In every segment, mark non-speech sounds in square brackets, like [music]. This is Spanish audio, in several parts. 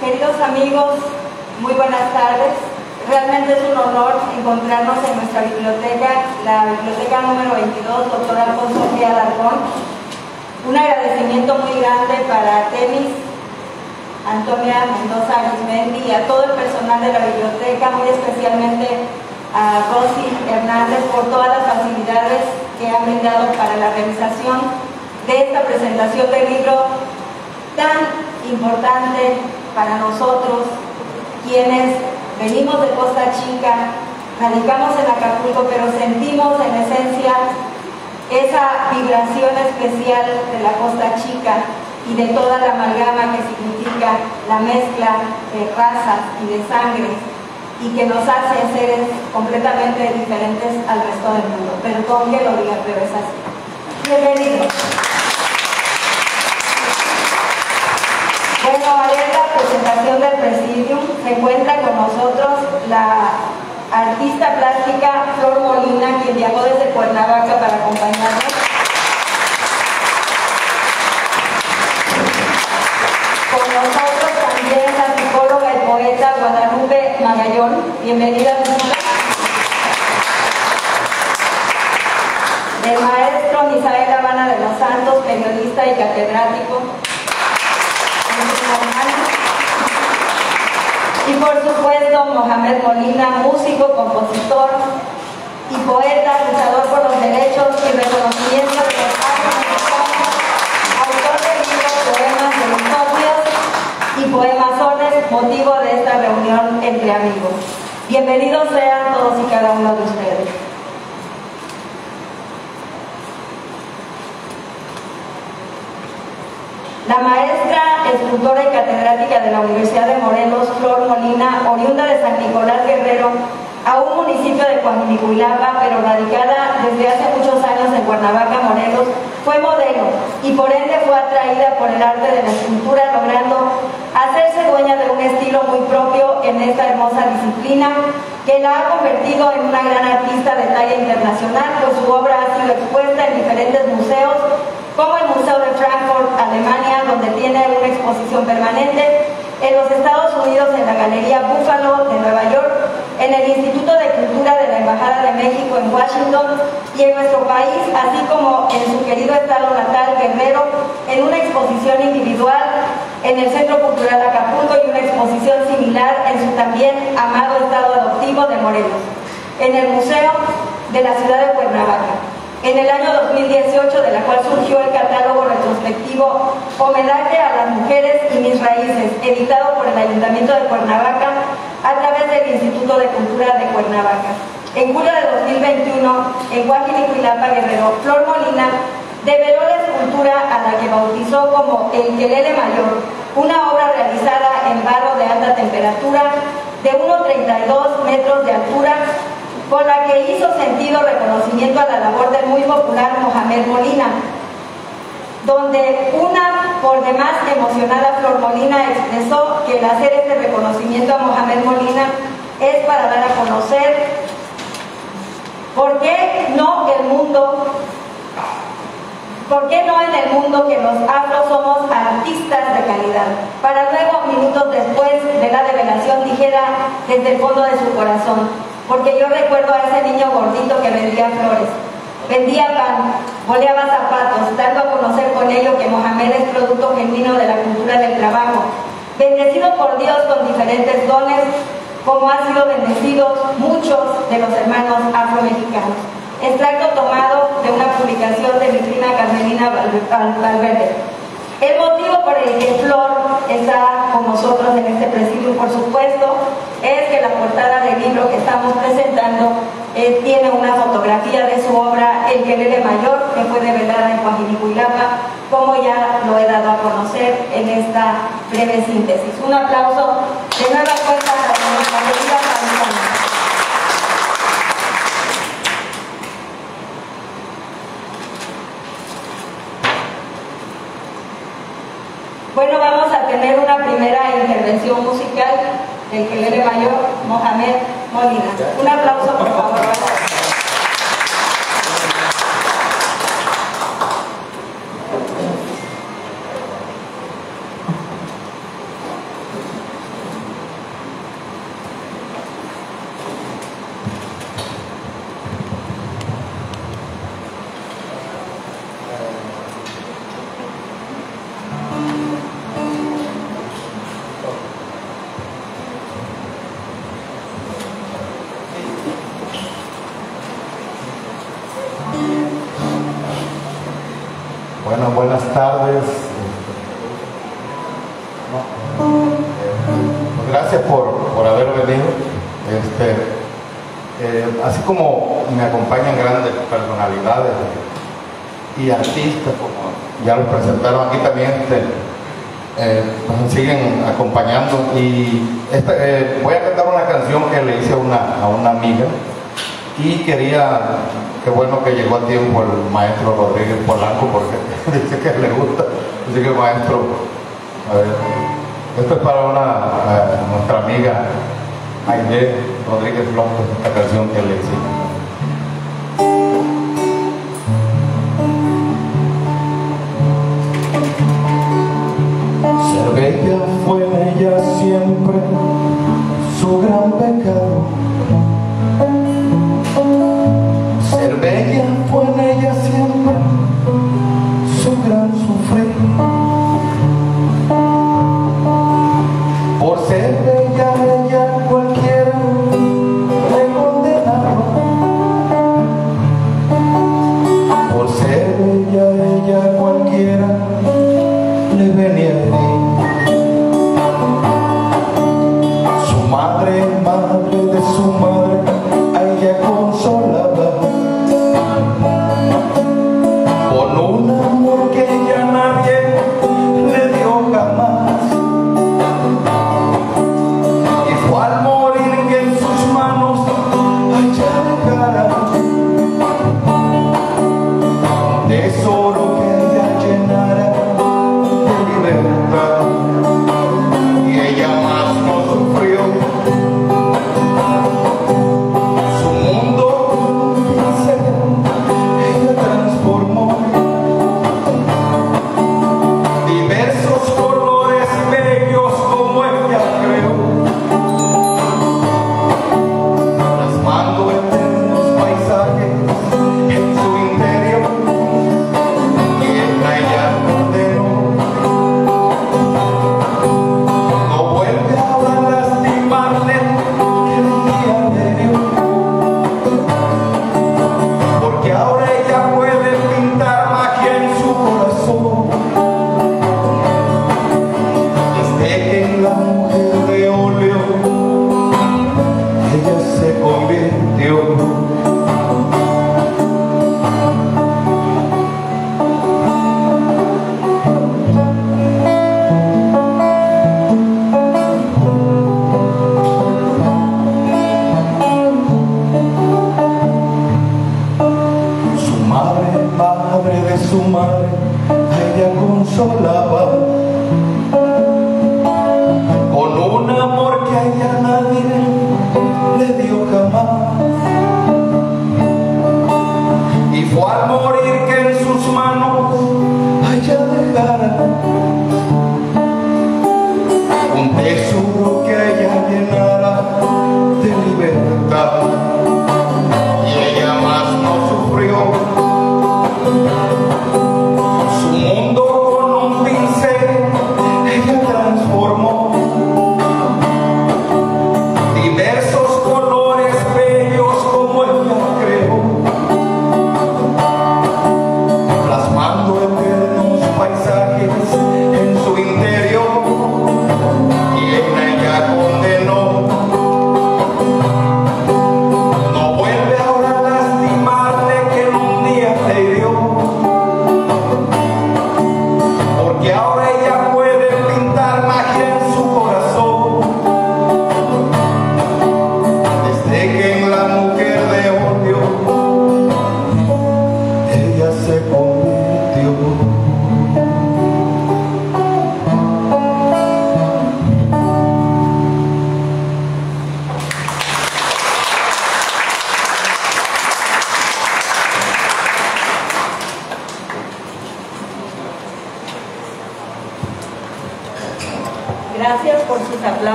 Queridos amigos, muy buenas tardes. Realmente es un honor encontrarnos en nuestra biblioteca, la biblioteca número 22, doctor Alfonso G. Alarcón. Un agradecimiento muy grande para Temis, Antonia Mendoza Arismendi y a todo el personal de la biblioteca, muy especialmente a Rosy Hernández por todas las facilidades que han brindado para la realización de esta presentación del libro tan importante para nosotros, quienes venimos de Costa Chica, radicamos en Acapulco, pero sentimos en esencia esa vibración especial de la Costa Chica y de toda la amalgama que significa la mezcla de razas y de sangre y que nos hace seres completamente diferentes al resto del mundo. Perdón que lo diga, pero es así. Bienvenidos. Bueno, a presentación del Presidium se encuentra con nosotros la artista plástica Flor Molina, quien viajó desde Cuernavaca para acompañarnos. Con nosotros también la psicóloga y poeta Guadalupe Magallón. Bienvenida, El maestro Misael Habana de los Santos, periodista y catedrático. Y por supuesto, Mohamed Molina, músico, compositor y poeta, luchador por los derechos y reconocimiento de los autor de libros, poemas de historias y poemazones, motivo de esta reunión entre amigos. Bienvenidos sean todos y cada uno de ustedes. La maestra, escultora y catedrática de la Universidad de Morelos, Flor Molina, oriunda de San Nicolás Guerrero, a un municipio de Coajimalpa, pero radicada desde hace muchos años en Cuernavaca, Morelos, fue modelo y por ende fue atraída por el arte de la escultura, logrando hacerse dueña de un estilo muy propio en esta hermosa disciplina que la ha convertido en una gran artista de talla internacional, pues su obra ha sido expuesta en diferentes museos, como el Museo de Frankfurt, Alemania, donde tiene una exposición permanente, en los Estados Unidos en la Galería Buffalo de Nueva York, en el Instituto de Cultura de la Embajada de México en Washington y en nuestro país, así como en su querido estado natal Guerrero, en una exposición individual en el Centro Cultural Acapulco y una exposición similar en su también amado estado adoptivo de Morelos, en el Museo de la Ciudad de Cuernavaca en el año 2018, de la cual surgió el catálogo retrospectivo Homenaje a las Mujeres y Mis Raíces, editado por el Ayuntamiento de Cuernavaca a través del Instituto de Cultura de Cuernavaca. En julio de 2021, en Guajilicuilapa, Guerrero, Flor Molina develó la escultura a la que bautizó como El Quelele Mayor, una obra realizada en barro de alta temperatura de 1,32 metros de altura con la que hizo sentido reconocimiento a la labor del muy popular Mohamed Molina, donde una por demás emocionada Flor Molina expresó que el hacer este reconocimiento a Mohamed Molina es para dar a conocer por qué no el mundo, por qué no en el mundo que los afros somos artistas de calidad, para luego minutos después de la revelación dijera desde el fondo de su corazón, porque yo recuerdo a ese niño gordito que vendía flores, vendía pan, boleaba zapatos, dando a conocer con ello que Mohamed es producto genuino de la cultura del trabajo, bendecido por Dios con diferentes dones, como han sido bendecidos muchos de los hermanos afromexicanos. Extracto tomado de una publicación de mi prima Carmelina Valverde. El motivo por el que Flor está con nosotros en este presidio, por supuesto, es que la portada del libro que estamos presentando eh, tiene una fotografía de su obra El Quelele Mayor, que fue develada en Coajinicuilapa, como ya lo he dado a conocer en esta breve síntesis. Un aplauso de nueva cuenta para nuestra querida familia. Bueno, vamos a tener una primera intervención musical del que mayor, Mohamed Molina. Un aplauso, por favor. ya los presentaron aquí también, este, eh, nos siguen acompañando. Y este, voy a cantar una canción que le hice a una, a una amiga. Y quería, qué bueno que llegó a tiempo el maestro Rodríguez Polanco porque [laughs] dice que le gusta, así que maestro, a ver, esto es para una, eh, nuestra amiga Aide Rodríguez López, esta canción que le hice. siempre su gran pecado.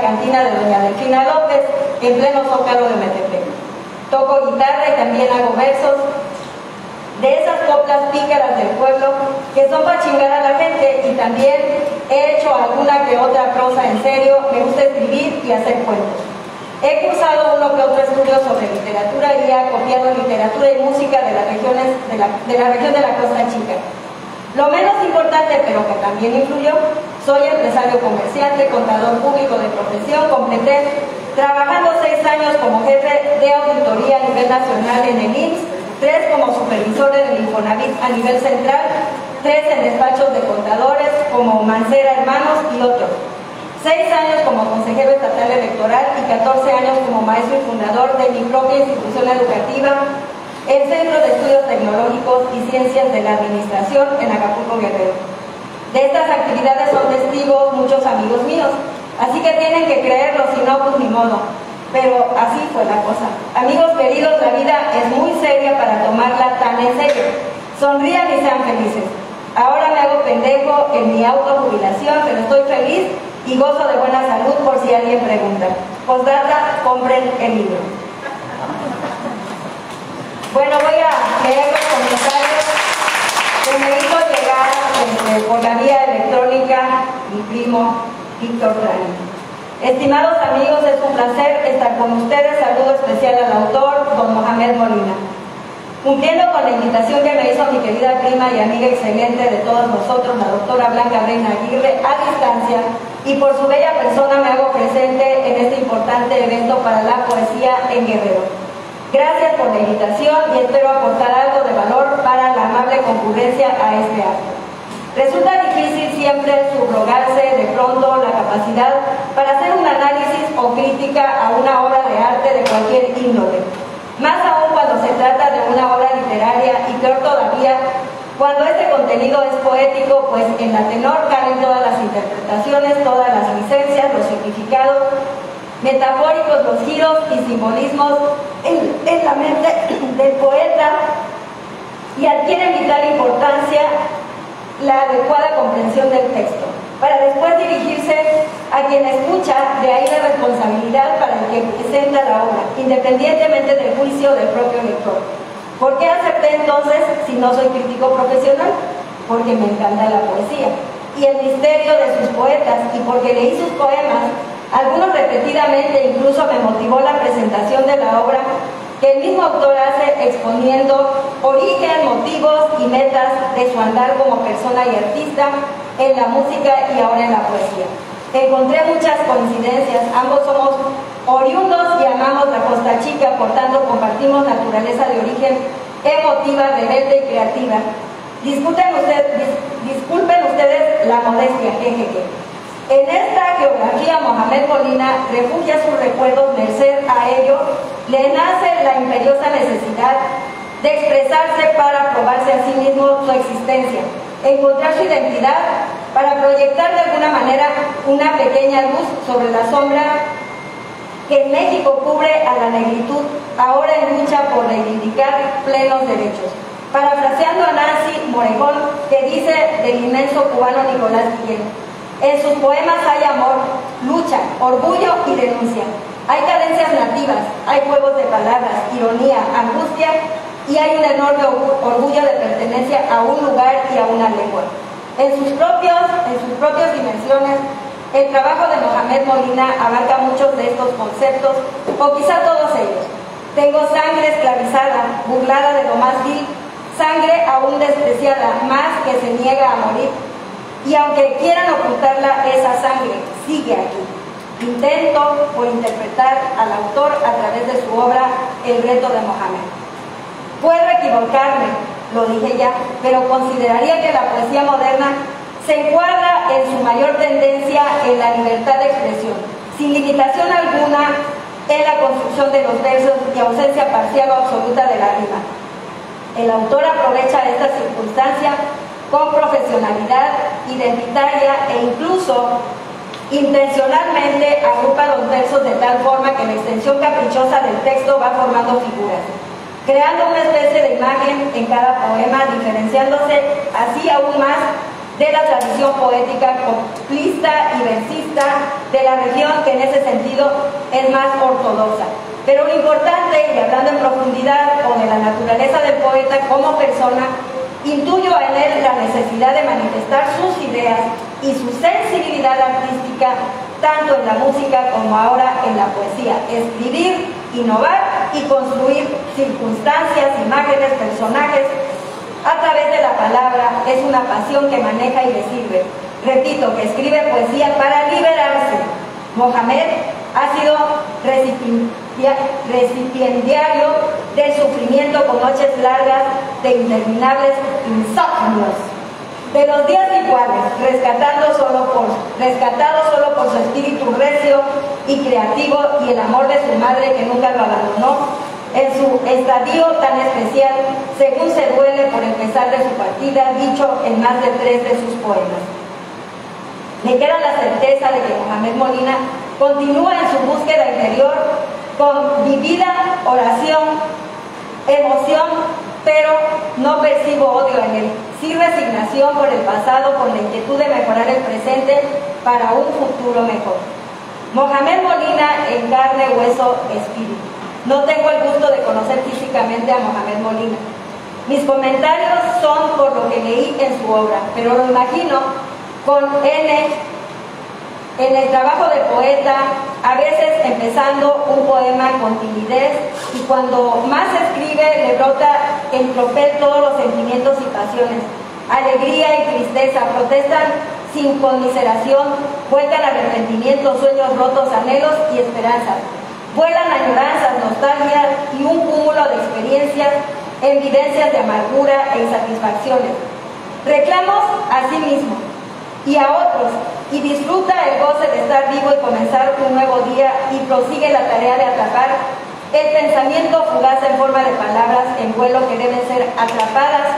Cantina de doña Delfina López, en pleno zócalo de Metepec. Toco guitarra y también hago versos de esas coplas pícaras del pueblo que son para chingar a la gente y también he hecho alguna que otra prosa en serio, me gusta escribir y hacer cuentos. He cursado uno que otro estudio sobre literatura y he copiado literatura y música de las regiones de la, de la región de la Costa Chica. Lo menos importante, pero que también influyó, soy empresario comerciante, contador público de profesión, completé trabajando seis años como jefe de auditoría a nivel nacional en el IMSS, tres como supervisor en el Infonavit a nivel central, tres en despachos de contadores como Mancera Hermanos y otros. Seis años como consejero estatal electoral y 14 años como maestro y fundador de mi propia institución educativa, el Centro de Estudios Tecnológicos y Ciencias de la Administración en Acapulco Guerrero. De estas actividades son testigos muchos amigos míos, así que tienen que creerlo, si no, pues ni modo. Pero así fue la cosa. Amigos queridos, la vida es muy seria para tomarla tan en serio. Sonrían y sean felices. Ahora me hago pendejo en mi autojubilación, pero estoy feliz y gozo de buena salud por si alguien pregunta. Postdata, compren el libro. Bueno, voy a leer los comentarios que me hizo llegar este, por la vía electrónica mi primo Víctor Rani. Estimados amigos, es un placer estar con ustedes. Saludo especial al autor, don Mohamed Molina. Cumpliendo con la invitación que me hizo mi querida prima y amiga excelente de todos nosotros, la doctora Blanca Reina Aguirre, a distancia, y por su bella persona me hago presente en este importante evento para la poesía en Guerrero. Gracias por la invitación y espero aportar algo de valor para la amable concurrencia a este acto. Resulta difícil siempre subrogarse de pronto la capacidad para hacer un análisis o crítica a una obra de arte de cualquier índole. Más aún cuando se trata de una obra literaria y peor todavía cuando este contenido es poético, pues en la tenor caben todas las interpretaciones, todas las licencias, los significados metafóricos, los giros y simbolismos en, la mente del poeta y adquieren vital importancia la adecuada comprensión del texto, para después dirigirse a quien escucha, de ahí la responsabilidad para el que presenta la obra, independientemente del juicio del propio lector. ¿Por qué acepté entonces si no soy crítico profesional? Porque me encanta la poesía y el misterio de sus poetas y porque leí sus poemas, algunos repetidamente incluso me motivó la presentación de la obra que el mismo autor hace exponiendo origen, motivos y metas de su andar como persona y artista en la música y ahora en la poesía. Encontré muchas coincidencias, ambos somos oriundos y amamos la Costa Chica, por tanto compartimos naturaleza de origen emotiva, rebelde y creativa. Disculpen, ustedes la modestia, jejeje. En esta geografía, Mohamed Molina refugia sus recuerdos, merced a ello, le nace la imperiosa necesidad de expresarse para probarse a sí mismo su existencia, encontrar su identidad para proyectar de alguna manera una pequeña luz sobre la sombra que México cubre a la negritud, ahora en lucha por reivindicar plenos derechos. Parafraseando a Nancy Morejón, que dice del inmenso cubano Nicolás Guillén, en sus poemas hay amor, lucha, orgullo y denuncia. Hay cadencias nativas, hay juegos de palabras, ironía, angustia y hay un enorme orgullo de pertenencia a un lugar y a una lengua. En sus, propios, en sus propias dimensiones, el trabajo de Mohamed Molina abarca muchos de estos conceptos, o quizá todos ellos. Tengo sangre esclavizada, burlada de lo más vil, sangre aún despreciada, más que se niega a morir. Y aunque quieran ocultarla, esa sangre sigue aquí. Intento por interpretar al autor a través de su obra El reto de Mohamed. Puedo equivocarme, lo dije ya, pero consideraría que la poesía moderna se encuadra en su mayor tendencia en la libertad de expresión, sin limitación alguna en la construcción de los versos y ausencia parcial o absoluta de la rima. El autor aprovecha esta circunstancia con profesionalidad identitaria e incluso intencionalmente agrupa los versos de tal forma que la extensión caprichosa del texto va formando figuras, creando una especie de imagen en cada poema, diferenciándose así aún más de la tradición poética complista y versista de la región que en ese sentido es más ortodoxa. Pero lo importante, y hablando en profundidad con la naturaleza del poeta como persona, intuyo en él la necesidad de manifestar sus ideas y su sensibilidad artística tanto en la música como ahora en la poesía. Escribir, innovar y construir circunstancias, imágenes, personajes a través de la palabra es una pasión que maneja y le sirve. Repito, que escribe poesía para liberarse. Mohamed ha sido recipiendario del sufrimiento con noches largas de interminables insomnios, de los días iguales, rescatando solo por, rescatado solo por su espíritu recio y creativo y el amor de su madre que nunca lo abandonó, en su estadio tan especial, según se duele por empezar de su partida, dicho en más de tres de sus poemas. Me queda la certeza de que Mohamed Molina continúa en su búsqueda interior con vivida oración, emoción, pero no percibo odio en él, sí resignación por el pasado, con la inquietud de mejorar el presente para un futuro mejor. Mohamed Molina en carne, hueso, espíritu. No tengo el gusto de conocer físicamente a Mohamed Molina. Mis comentarios son por lo que leí en su obra, pero lo imagino con N en el trabajo de poeta, a veces empezando un poema con timidez y cuando más escribe le brota en tropel todos los sentimientos y pasiones. Alegría y tristeza protestan sin conmiseración, vuelcan arrepentimientos, sueños rotos, anhelos y esperanzas. Vuelan añoranzas, nostalgia y un cúmulo de experiencias en vivencias de amargura e insatisfacciones. Reclamos a sí mismo y a otros y disfruta el goce de estar vivo y comenzar un nuevo día y prosigue la tarea de atrapar el pensamiento fugaz en forma de palabras en vuelo que deben ser atrapadas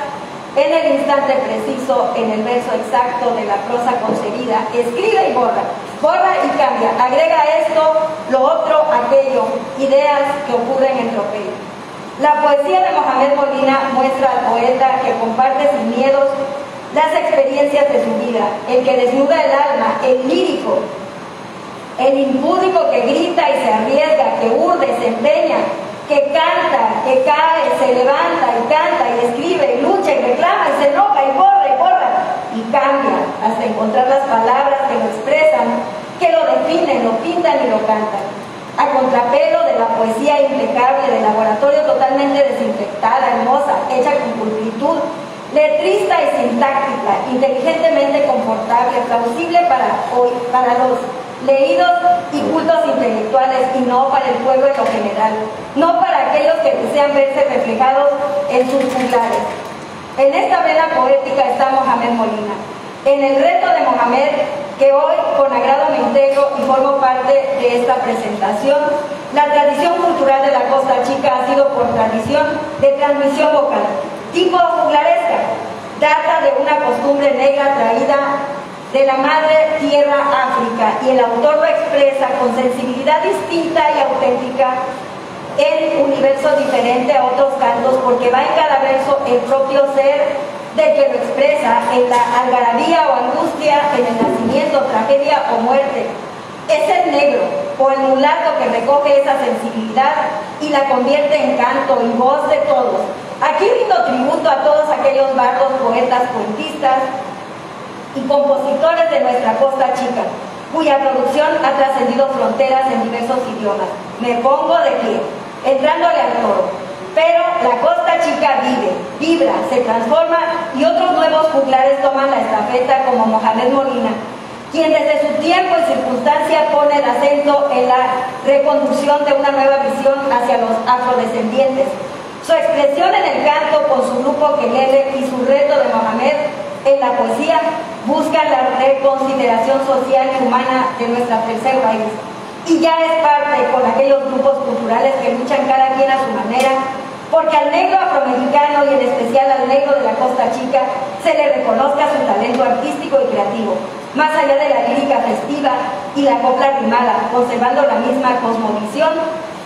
en el instante preciso, en el verso exacto de la prosa concebida. Escribe y borra, borra y cambia, agrega esto, lo otro, aquello, ideas que ocurren en tropel. La poesía de Mohamed Molina muestra al poeta que comparte sin miedos las experiencias de su vida, el que desnuda el alma, el lírico, el impúdico que grita y se arriesga, que urde, se empeña, que canta, que cae, se levanta y canta y escribe y lucha y reclama y se enoja y borra y borra y cambia hasta encontrar las palabras que lo expresan, que lo definen, lo pintan y lo cantan. A contrapelo de la poesía impecable del laboratorio totalmente desinfectada, hermosa, hecha con pulcritud, letrista y sintáctica, inteligentemente confortable, plausible para, hoy, para los leídos y cultos intelectuales y no para el pueblo en lo general, no para aquellos que desean verse reflejados en sus juglares. En esta vela poética está Mohamed Molina. En el reto de Mohamed, que hoy con agrado me integro y formo parte de esta presentación, la tradición cultural de la Costa Chica ha sido por tradición de transmisión vocal, tipo juglaresca, data de una costumbre negra traída de la madre tierra África y el autor lo expresa con sensibilidad distinta y auténtica en un universo diferente a otros cantos porque va en cada verso el propio ser del que lo expresa en la algarabía o angustia, en el nacimiento, tragedia o muerte. Es el negro o el mulato que recoge esa sensibilidad y la convierte en canto y voz de todos. Aquí rindo tributo a todos aquellos bardos, poetas, poetistas, y compositores de nuestra costa chica, cuya producción ha trascendido fronteras en diversos idiomas. Me pongo de pie, entrándole al toro. Pero la costa chica vive, vibra, se transforma y otros nuevos juglares toman la estafeta como Mohamed Molina, quien desde su tiempo y circunstancia pone el acento en la reconducción de una nueva visión hacia los afrodescendientes. Su expresión en el canto con su grupo Kelele y su reto de Mohamed en la poesía buscan la reconsideración social y humana de nuestra tercer país. Y ya es parte con aquellos grupos culturales que luchan cada quien a su manera, porque al negro afroamericano y en especial al negro de la Costa Chica se le reconozca su talento artístico y creativo, más allá de la lírica festiva y la copla rimada, conservando la misma cosmovisión,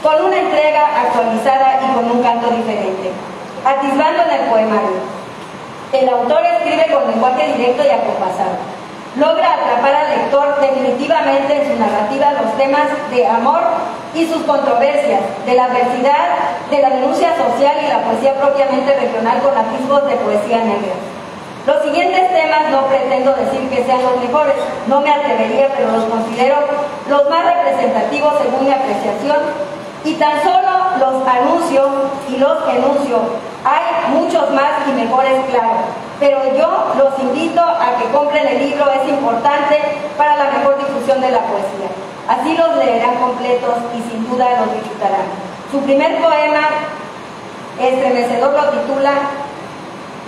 con una entrega actualizada y con un canto diferente. Atisbando en el poemario, el autor escribe con lenguaje directo y acompasado. Logra atrapar al lector definitivamente en su narrativa los temas de amor y sus controversias, de la adversidad, de la denuncia social y la poesía propiamente regional con atisbos de poesía negra. Los siguientes temas no pretendo decir que sean los mejores, no me atrevería, pero los considero los más representativos según mi apreciación y tan solo los anuncio y los enuncio. Hay muchos más y mejores, claro, pero yo los invito a que compren el libro, es importante para la mejor difusión de la poesía. Así los leerán completos y sin duda los disfrutarán. Su primer poema, estremecedor, lo titula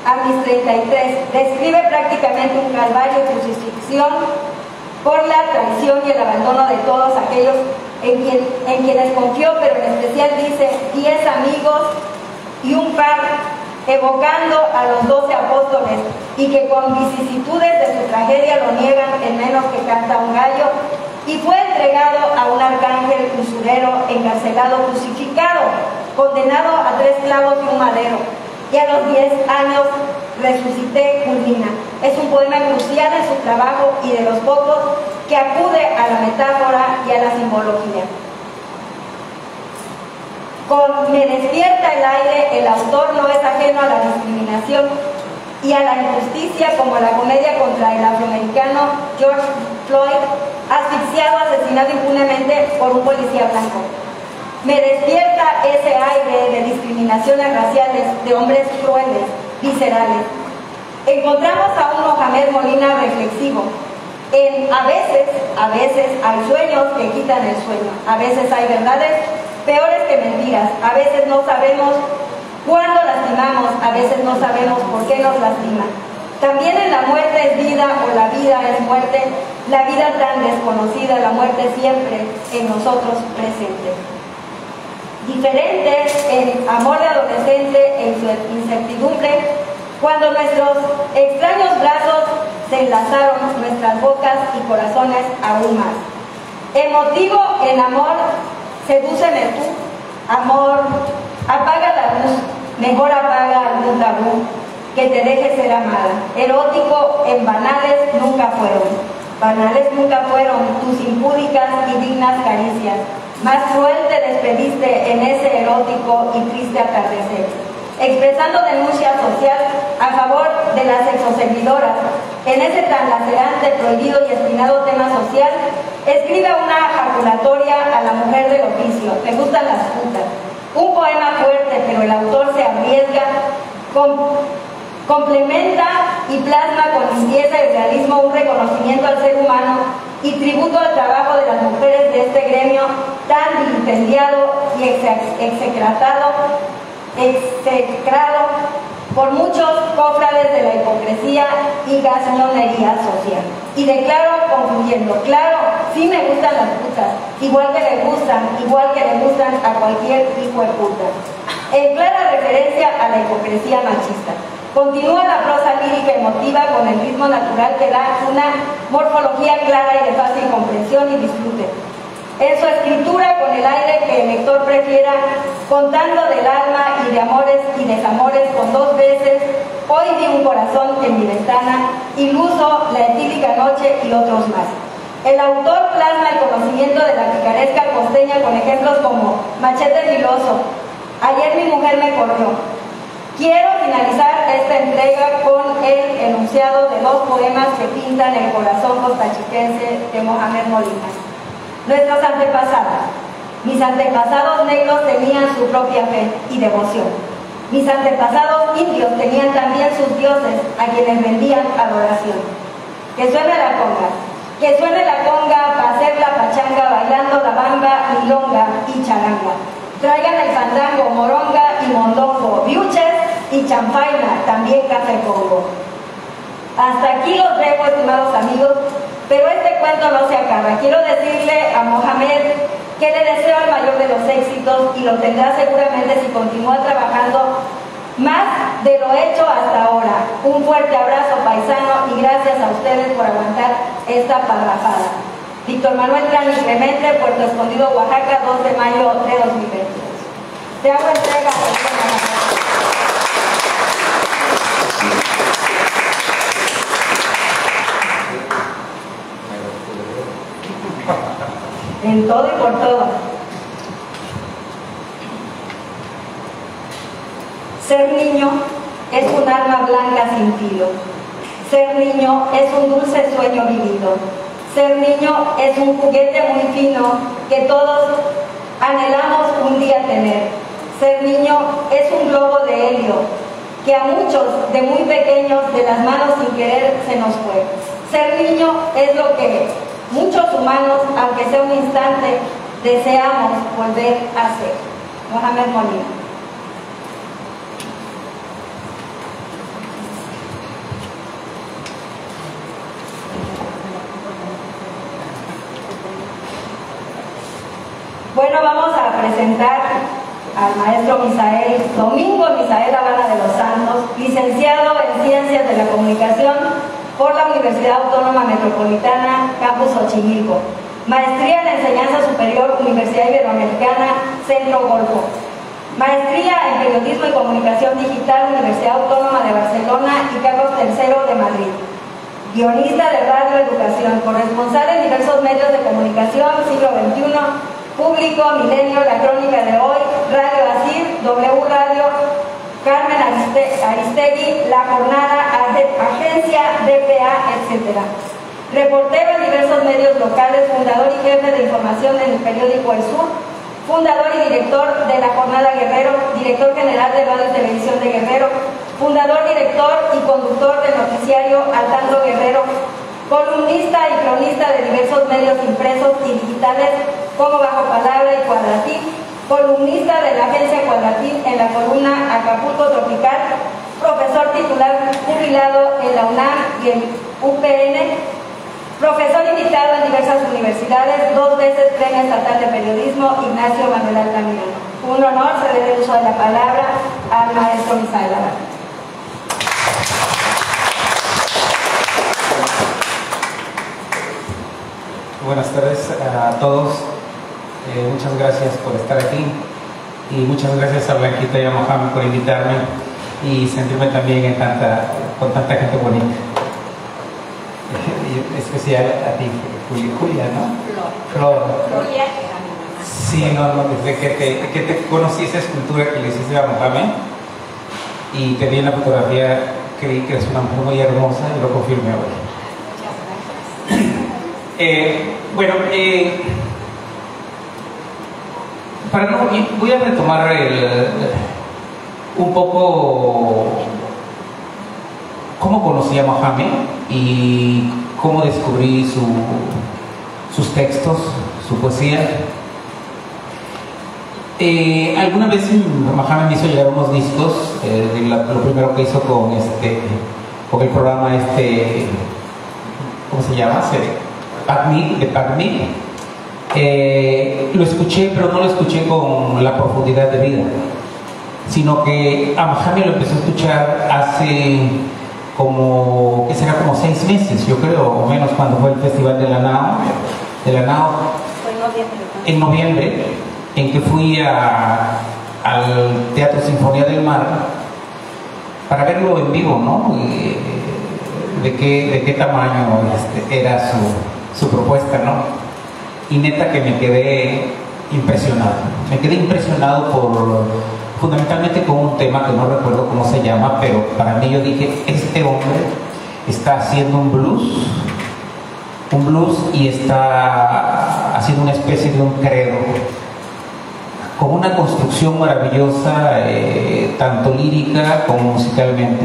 A mis 33. Describe prácticamente un calvario y crucifixión por la traición y el abandono de todos aquellos en, en quienes confió, pero en especial dice diez amigos y un par evocando a los doce apóstoles y que con vicisitudes de su tragedia lo niegan en menos que canta un gallo y fue entregado a un arcángel usurero encarcelado, crucificado, condenado a tres clavos y un madero y a los diez años resucité culmina. Es un poema crucial en su trabajo y de los pocos que acude a la metáfora y a la simbología. Con Me despierta el aire, el autor no es ajeno a la discriminación y a la injusticia como la comedia contra el afroamericano George Floyd, asfixiado, asesinado impunemente por un policía blanco. Me despierta ese aire de discriminaciones raciales, de hombres crueles, viscerales. Encontramos a un Mohamed Molina reflexivo. En, a veces, a veces hay sueños que quitan el sueño, a veces hay verdades peores que mentiras, a veces no sabemos cuándo lastimamos, a veces no sabemos por qué nos lastima. También en la muerte es vida o la vida es muerte, la vida tan desconocida, la muerte siempre en nosotros presente diferentes en amor de adolescente, en su incertidumbre, cuando nuestros extraños brazos se enlazaron nuestras bocas y corazones aún más. Emotivo en amor, sedúceme tú, amor, apaga la luz, mejor apaga algún tabú, que te deje ser amada. Erótico en banales nunca fueron. Banales nunca fueron tus impúdicas y dignas caricias más cruel te despediste en ese erótico y triste atardecer, expresando denuncia social a favor de las exoservidoras. En ese tan lacerante, prohibido y espinado tema social, escribe una ejaculatoria a la mujer del oficio, te gustan las putas. Un poema fuerte, pero el autor se arriesga, complementa y plasma con limpieza y realismo un reconocimiento al ser humano y tributo al trabajo de las mujeres de este gremio tan vilipendiado y execratado, execrado por muchos cofrades de la hipocresía y gasnonería social. Y declaro concluyendo, claro, sí me gustan las putas, igual que le gustan, igual que le gustan a cualquier hijo de puta. En clara referencia a la hipocresía machista. Continúa la prosa lírica emotiva con el ritmo natural que da una morfología clara y de fácil comprensión y disfrute. En su escritura, con el aire que el lector prefiera, contando del alma y de amores y desamores con dos veces, hoy vi un corazón en mi ventana, iluso, la etílica noche y otros más. El autor plasma el conocimiento de la picaresca costeña con ejemplos como machete filoso, ayer mi mujer me corrió, Quiero finalizar esta entrega con el enunciado de dos poemas que pintan el corazón costachiquense de Mohamed Molina. Nuestros antepasados. Mis antepasados negros tenían su propia fe y devoción. Mis antepasados indios tenían también sus dioses a quienes vendían adoración. Que suene la conga, que suene la conga para hacer la pachanga bailando la bamba, milonga y charanga. Traigan el fandango, moronga y mondongo, biuches y champaina, también café congo. Hasta aquí los dejo, estimados amigos, pero este cuento no se acaba. Quiero decirle a Mohamed que le deseo el mayor de los éxitos y lo tendrá seguramente si continúa trabajando más de lo hecho hasta ahora. Un fuerte abrazo paisano y gracias a ustedes por aguantar esta parrafada. Víctor Manuel Trani Clemente, Puerto Escondido, Oaxaca, 2 de mayo de 2022. Te hago entrega. En todo y por todo. Ser niño es un arma blanca sin filo. Ser niño es un dulce sueño vivido. Ser niño es un juguete muy fino que todos anhelamos un día tener. Ser niño es un globo de helio que a muchos de muy pequeños de las manos sin querer se nos fue. Ser niño es lo que muchos humanos, aunque sea un instante, deseamos volver a ser. Mohamed Molina. Bueno, vamos a presentar al maestro Misael, Domingo Misael Habana de los Santos, licenciado en Ciencias de la Comunicación por la Universidad Autónoma Metropolitana, Campus Xochimilco. Maestría en Enseñanza Superior, Universidad Iberoamericana, Centro Golfo. Maestría en Periodismo y Comunicación Digital, Universidad Autónoma de Barcelona y Carlos III de Madrid. Guionista de Radio Educación, corresponsal en diversos medios de comunicación, siglo XXI, Público, Milenio, La Crónica de Hoy, Radio Asir, W Radio, Carmen Aristegui, La Jornada, Agencia, DPA, etc. Reportero en diversos medios locales, fundador y jefe de información del periódico El Sur, fundador y director de La Jornada Guerrero, director general de Radio y Televisión de Guerrero, fundador, director y conductor del noticiario Al Tanto Guerrero, columnista y cronista de diversos medios impresos y digitales como Bajo Palabra y Cuadratín, columnista de la agencia Cuadratín en la columna Acapulco Tropical, profesor titular jubilado en la UNAM y en UPN, profesor invitado en diversas universidades, dos veces Premio Estatal de Periodismo Ignacio Manuel Altamirano. Un honor ceder el uso de la palabra al maestro Misael Buenas tardes a todos. Eh, muchas gracias por estar aquí y muchas gracias a Blanquita y a Mohamed por invitarme y sentirme también en tanta, con tanta gente bonita. [laughs] Y especial a ti, Julia, ¿no? Flor. Flor. Sí, no, no, desde que te, que te conocí esa escultura que le hiciste a Mohamed y te vi en la fotografía, creí que eres una mujer muy hermosa y lo confirmé hoy. Eh, bueno, eh, voy a retomar un poco cómo conocí a Mohamed y cómo descubrí su, sus textos, su poesía. Eh, alguna vez Mohamed me hizo llegar unos discos, eh, lo primero que hizo con este, con el programa este, ¿cómo se llama? PACMIC, de PACMIC. Eh, lo escuché, pero no lo escuché con la profundidad de vida, sino que a Mohamed lo empecé a escuchar hace como, que será como seis meses, yo creo, o menos cuando fue el Festival de la NAO, de la NAO en noviembre, en que fui a, al Teatro Sinfonía del Mar para verlo en vivo, ¿no? De qué, de qué tamaño este, era su, su propuesta, ¿no? Y neta que me quedé impresionado. Me quedé impresionado por, fundamentalmente con un tema que no recuerdo cómo se llama, pero para mí yo dije, este hombre está haciendo un blues, un blues y está haciendo una especie de un credo, con una construcción maravillosa, eh, tanto lírica como musicalmente.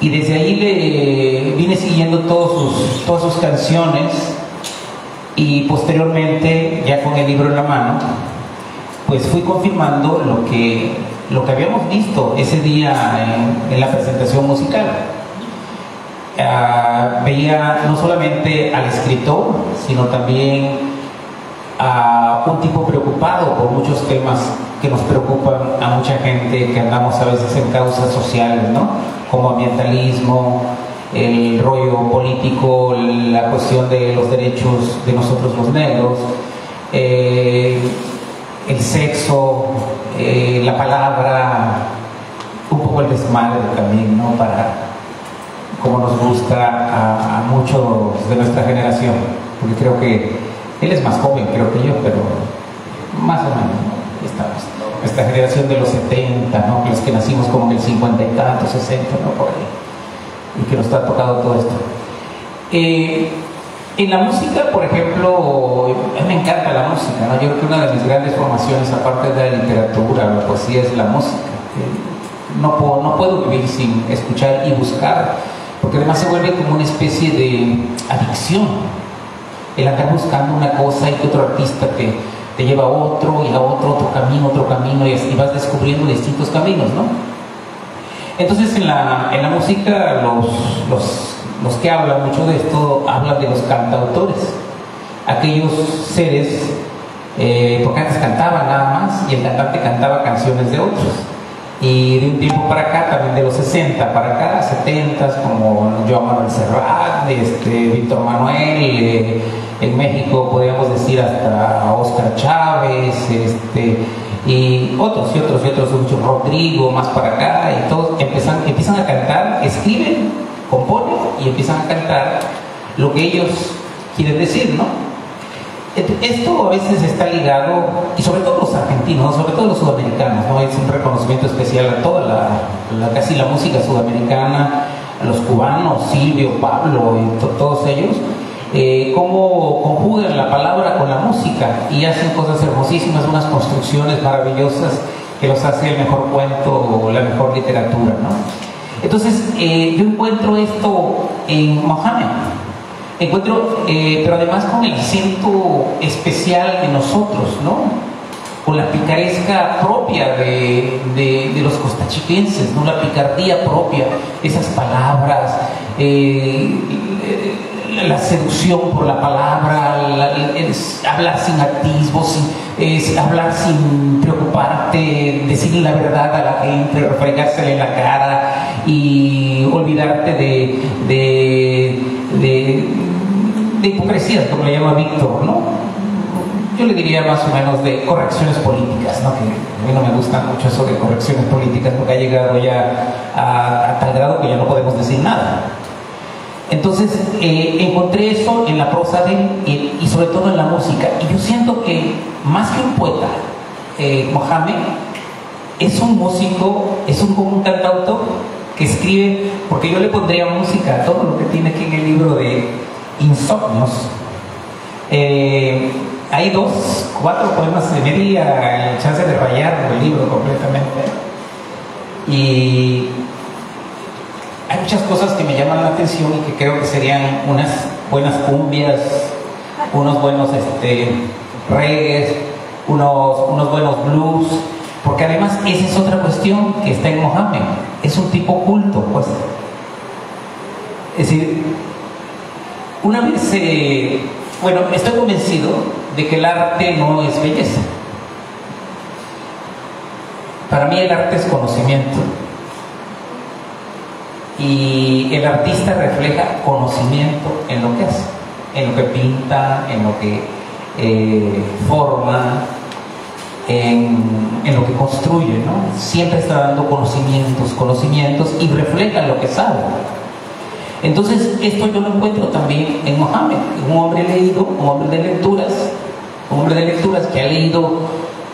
Y desde ahí le vine siguiendo todos sus, todas sus canciones y posteriormente, ya con el libro en la mano, pues fui confirmando lo que, lo que habíamos visto ese día en, la presentación musical. Ah, veía no solamente al escritor, sino también a un tipo preocupado por muchos temas que nos preocupan a mucha gente que andamos a veces en causas sociales, ¿no? Como ambientalismo, el rollo político, la cuestión de los derechos de nosotros los negros, eh, el sexo, eh, la palabra, un poco el desmadre también, ¿no? Para, como nos gusta a, muchos de nuestra generación, porque creo que él es más joven, creo que yo, pero más o menos, ¿no? Estamos, esta generación de los 70, ¿no? Los que nacimos como en el 50 y tanto, 60, ¿no? Por ahí. Y que nos está tocado todo esto. Eh, en la música, por ejemplo, a mí me encanta la música, ¿no? Yo creo que una de mis grandes formaciones, aparte de la literatura, la poesía, es la música. No puedo, no puedo vivir sin escuchar y buscar, porque además se vuelve como una especie de adicción. El andar buscando una cosa y que otro artista te, te lleva a otro y a otro, otro camino, otro camino, y vas descubriendo distintos caminos, ¿no? Entonces en la, en la música los, los los que hablan mucho de esto hablan de los cantautores, aquellos seres, eh, porque antes cantaban nada más y el cantante cantaba canciones de otros. Y de un tiempo para acá, también de los 60 para acá, 70, como Joan Manuel Serrat, este, Víctor Manuel, eh, en México podríamos decir hasta Oscar Chávez, este, y otros y otros y otros, muchos Rodrigo, más para acá, y todos empiezan, empiezan a cantar, escriben, componen y empiezan a cantar lo que ellos quieren decir, ¿no? Esto a veces está ligado, y sobre todo los argentinos, sobre todo los sudamericanos, ¿no? Es un reconocimiento especial a toda la, casi la música sudamericana, a los cubanos, Silvio, Pablo y todos ellos, eh, cómo conjugan la palabra con la música y hacen cosas hermosísimas, unas construcciones maravillosas que los hace el mejor cuento o la mejor literatura, ¿no? Entonces, eh, yo encuentro esto en Mohammed. Encuentro, eh, pero además con el acento especial de nosotros, ¿no? Con la picaresca propia de, los costachiquenses, ¿no? La picardía propia, esas palabras, eh, la seducción por la palabra, hablar sin atisbos, hablar sin preocuparte, decirle la verdad a la gente, refregársele en la cara y olvidarte de, de, de, hipocresías, como le llama Víctor, ¿no? Yo le diría más o menos de correcciones políticas, ¿no? Que a mí no me gusta mucho eso de correcciones políticas porque ha llegado ya a tal grado que ya no podemos decir nada. Entonces eh, encontré eso en la prosa de él y, sobre todo en la música. Y yo siento que más que un poeta, eh, Mohamed es un músico, es un, un cantautor que escribe, porque yo le pondría música a todo lo que tiene aquí en el libro de Insomnios. Eh, hay dos, cuatro poemas, de media el chance de rayar el libro completamente. Y hay muchas cosas que me llaman la atención y que creo que serían unas buenas cumbias, unos buenos este, reggae, unos, unos buenos blues, porque además esa es otra cuestión que está en Mohammed, es un tipo culto, pues. Es decir, una vez, eh, bueno, estoy convencido de que el arte no es belleza. Para mí el arte es conocimiento y el artista refleja conocimiento en lo que hace, en lo que pinta, en lo que eh, forma, en, lo que construye, ¿no? Siempre está dando conocimientos, conocimientos y refleja lo que sabe. Entonces, esto yo lo encuentro también en Mohammed, un hombre leído, un hombre de lecturas, un hombre de lecturas que ha leído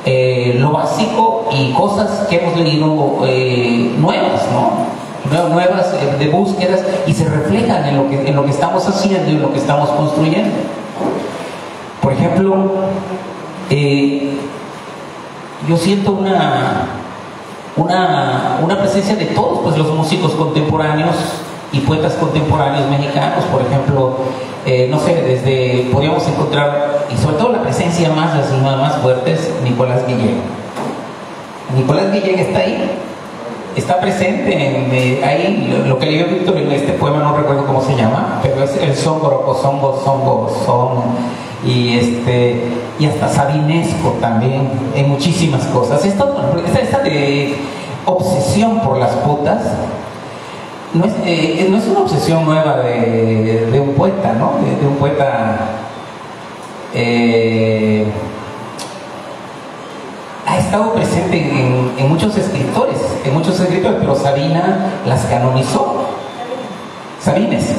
eh, lo básico y cosas que hemos leído eh, nuevas, ¿no? Nuevas eh, de búsquedas y se reflejan en lo, que, en lo que estamos haciendo y lo que estamos construyendo. Por ejemplo, yo siento una, una, una, presencia de todos pues, los músicos contemporáneos y poetas contemporáneos mexicanos, por ejemplo, eh, no sé, desde podríamos encontrar, y sobre todo la presencia más, así, más fuertes, Nicolás Guillén. Nicolás Guillén está ahí, está presente en, eh, ahí, lo, que leyó Víctor en este poema, no recuerdo cómo se llama, pero es el son, songo, songo, son, y este y hasta sabinesco también en muchísimas cosas. Esta, esta de obsesión por las putas no es, eh, no es una obsesión nueva de, un poeta, ¿no? De, un poeta eh, ha estado presente en, muchos escritores, en muchos escritores, pero Sabina las canonizó. Sabines.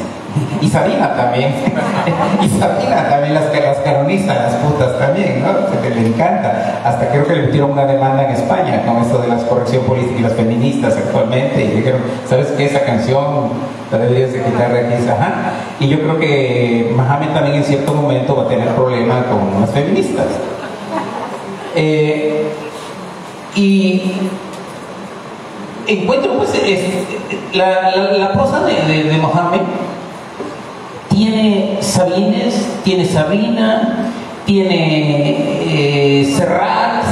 Y Sabina también. [laughs] y Sabina también las, las canoniza, las putas también, ¿no? Se le encanta. Hasta creo que le metieron una demanda en España con esto de la corrección política y las feministas actualmente. Y dijeron, ¿sabes qué? Esa canción la deberías de quitar de aquí. Ajá. Y yo creo que Mohamed también en cierto momento va a tener problemas con las feministas. Eh, y encuentro pues la, la, prosa de, de Mohamed tiene Sabines, tiene Sabina, tiene eh, Serrat,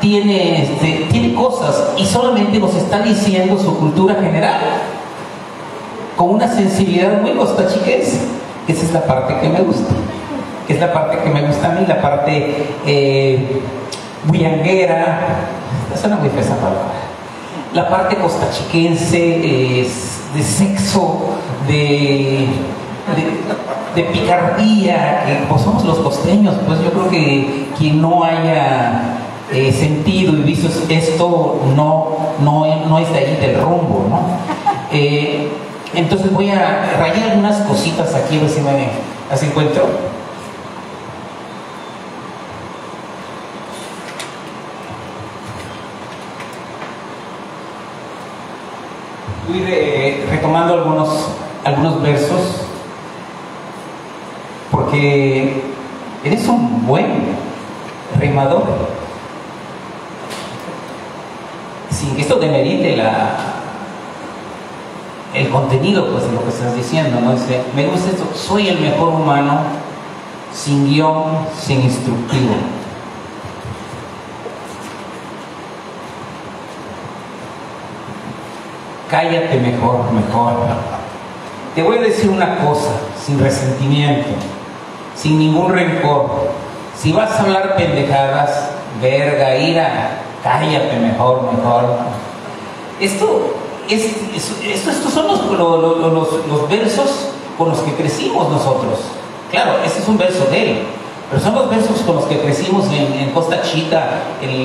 tiene, este, tiene cosas y solamente nos está diciendo su cultura general con una sensibilidad muy costachiquense. Esa es la parte que me gusta. Es la parte que me gusta a mí, la parte eh, bullanguera. Suena muy fea palabra. La parte costachiquense es de sexo, de de, picardía, que pues somos los costeños, pues yo creo que quien no haya eh, sentido y visto esto no, no, no es de ahí del rumbo, ¿no? Eh, entonces voy a rayar algunas cositas aquí, a ver si me las encuentro. Voy retomando algunos, algunos versos porque eres un buen rimador. Sin que esto demerite la, el contenido pues, de lo que estás diciendo, ¿no? Dice, me gusta esto, soy el mejor humano sin guion, sin instructivo. Cállate mejor, mejor. Te voy a decir una cosa, sin resentimiento sin ningún rencor. Si vas a hablar pendejadas, verga, ira, cállate mejor, mejor. Esto, es, esto, estos son los, los, los versos con los que crecimos nosotros. Claro, este es un verso de él, pero son los versos con los que crecimos en, Costa Chica,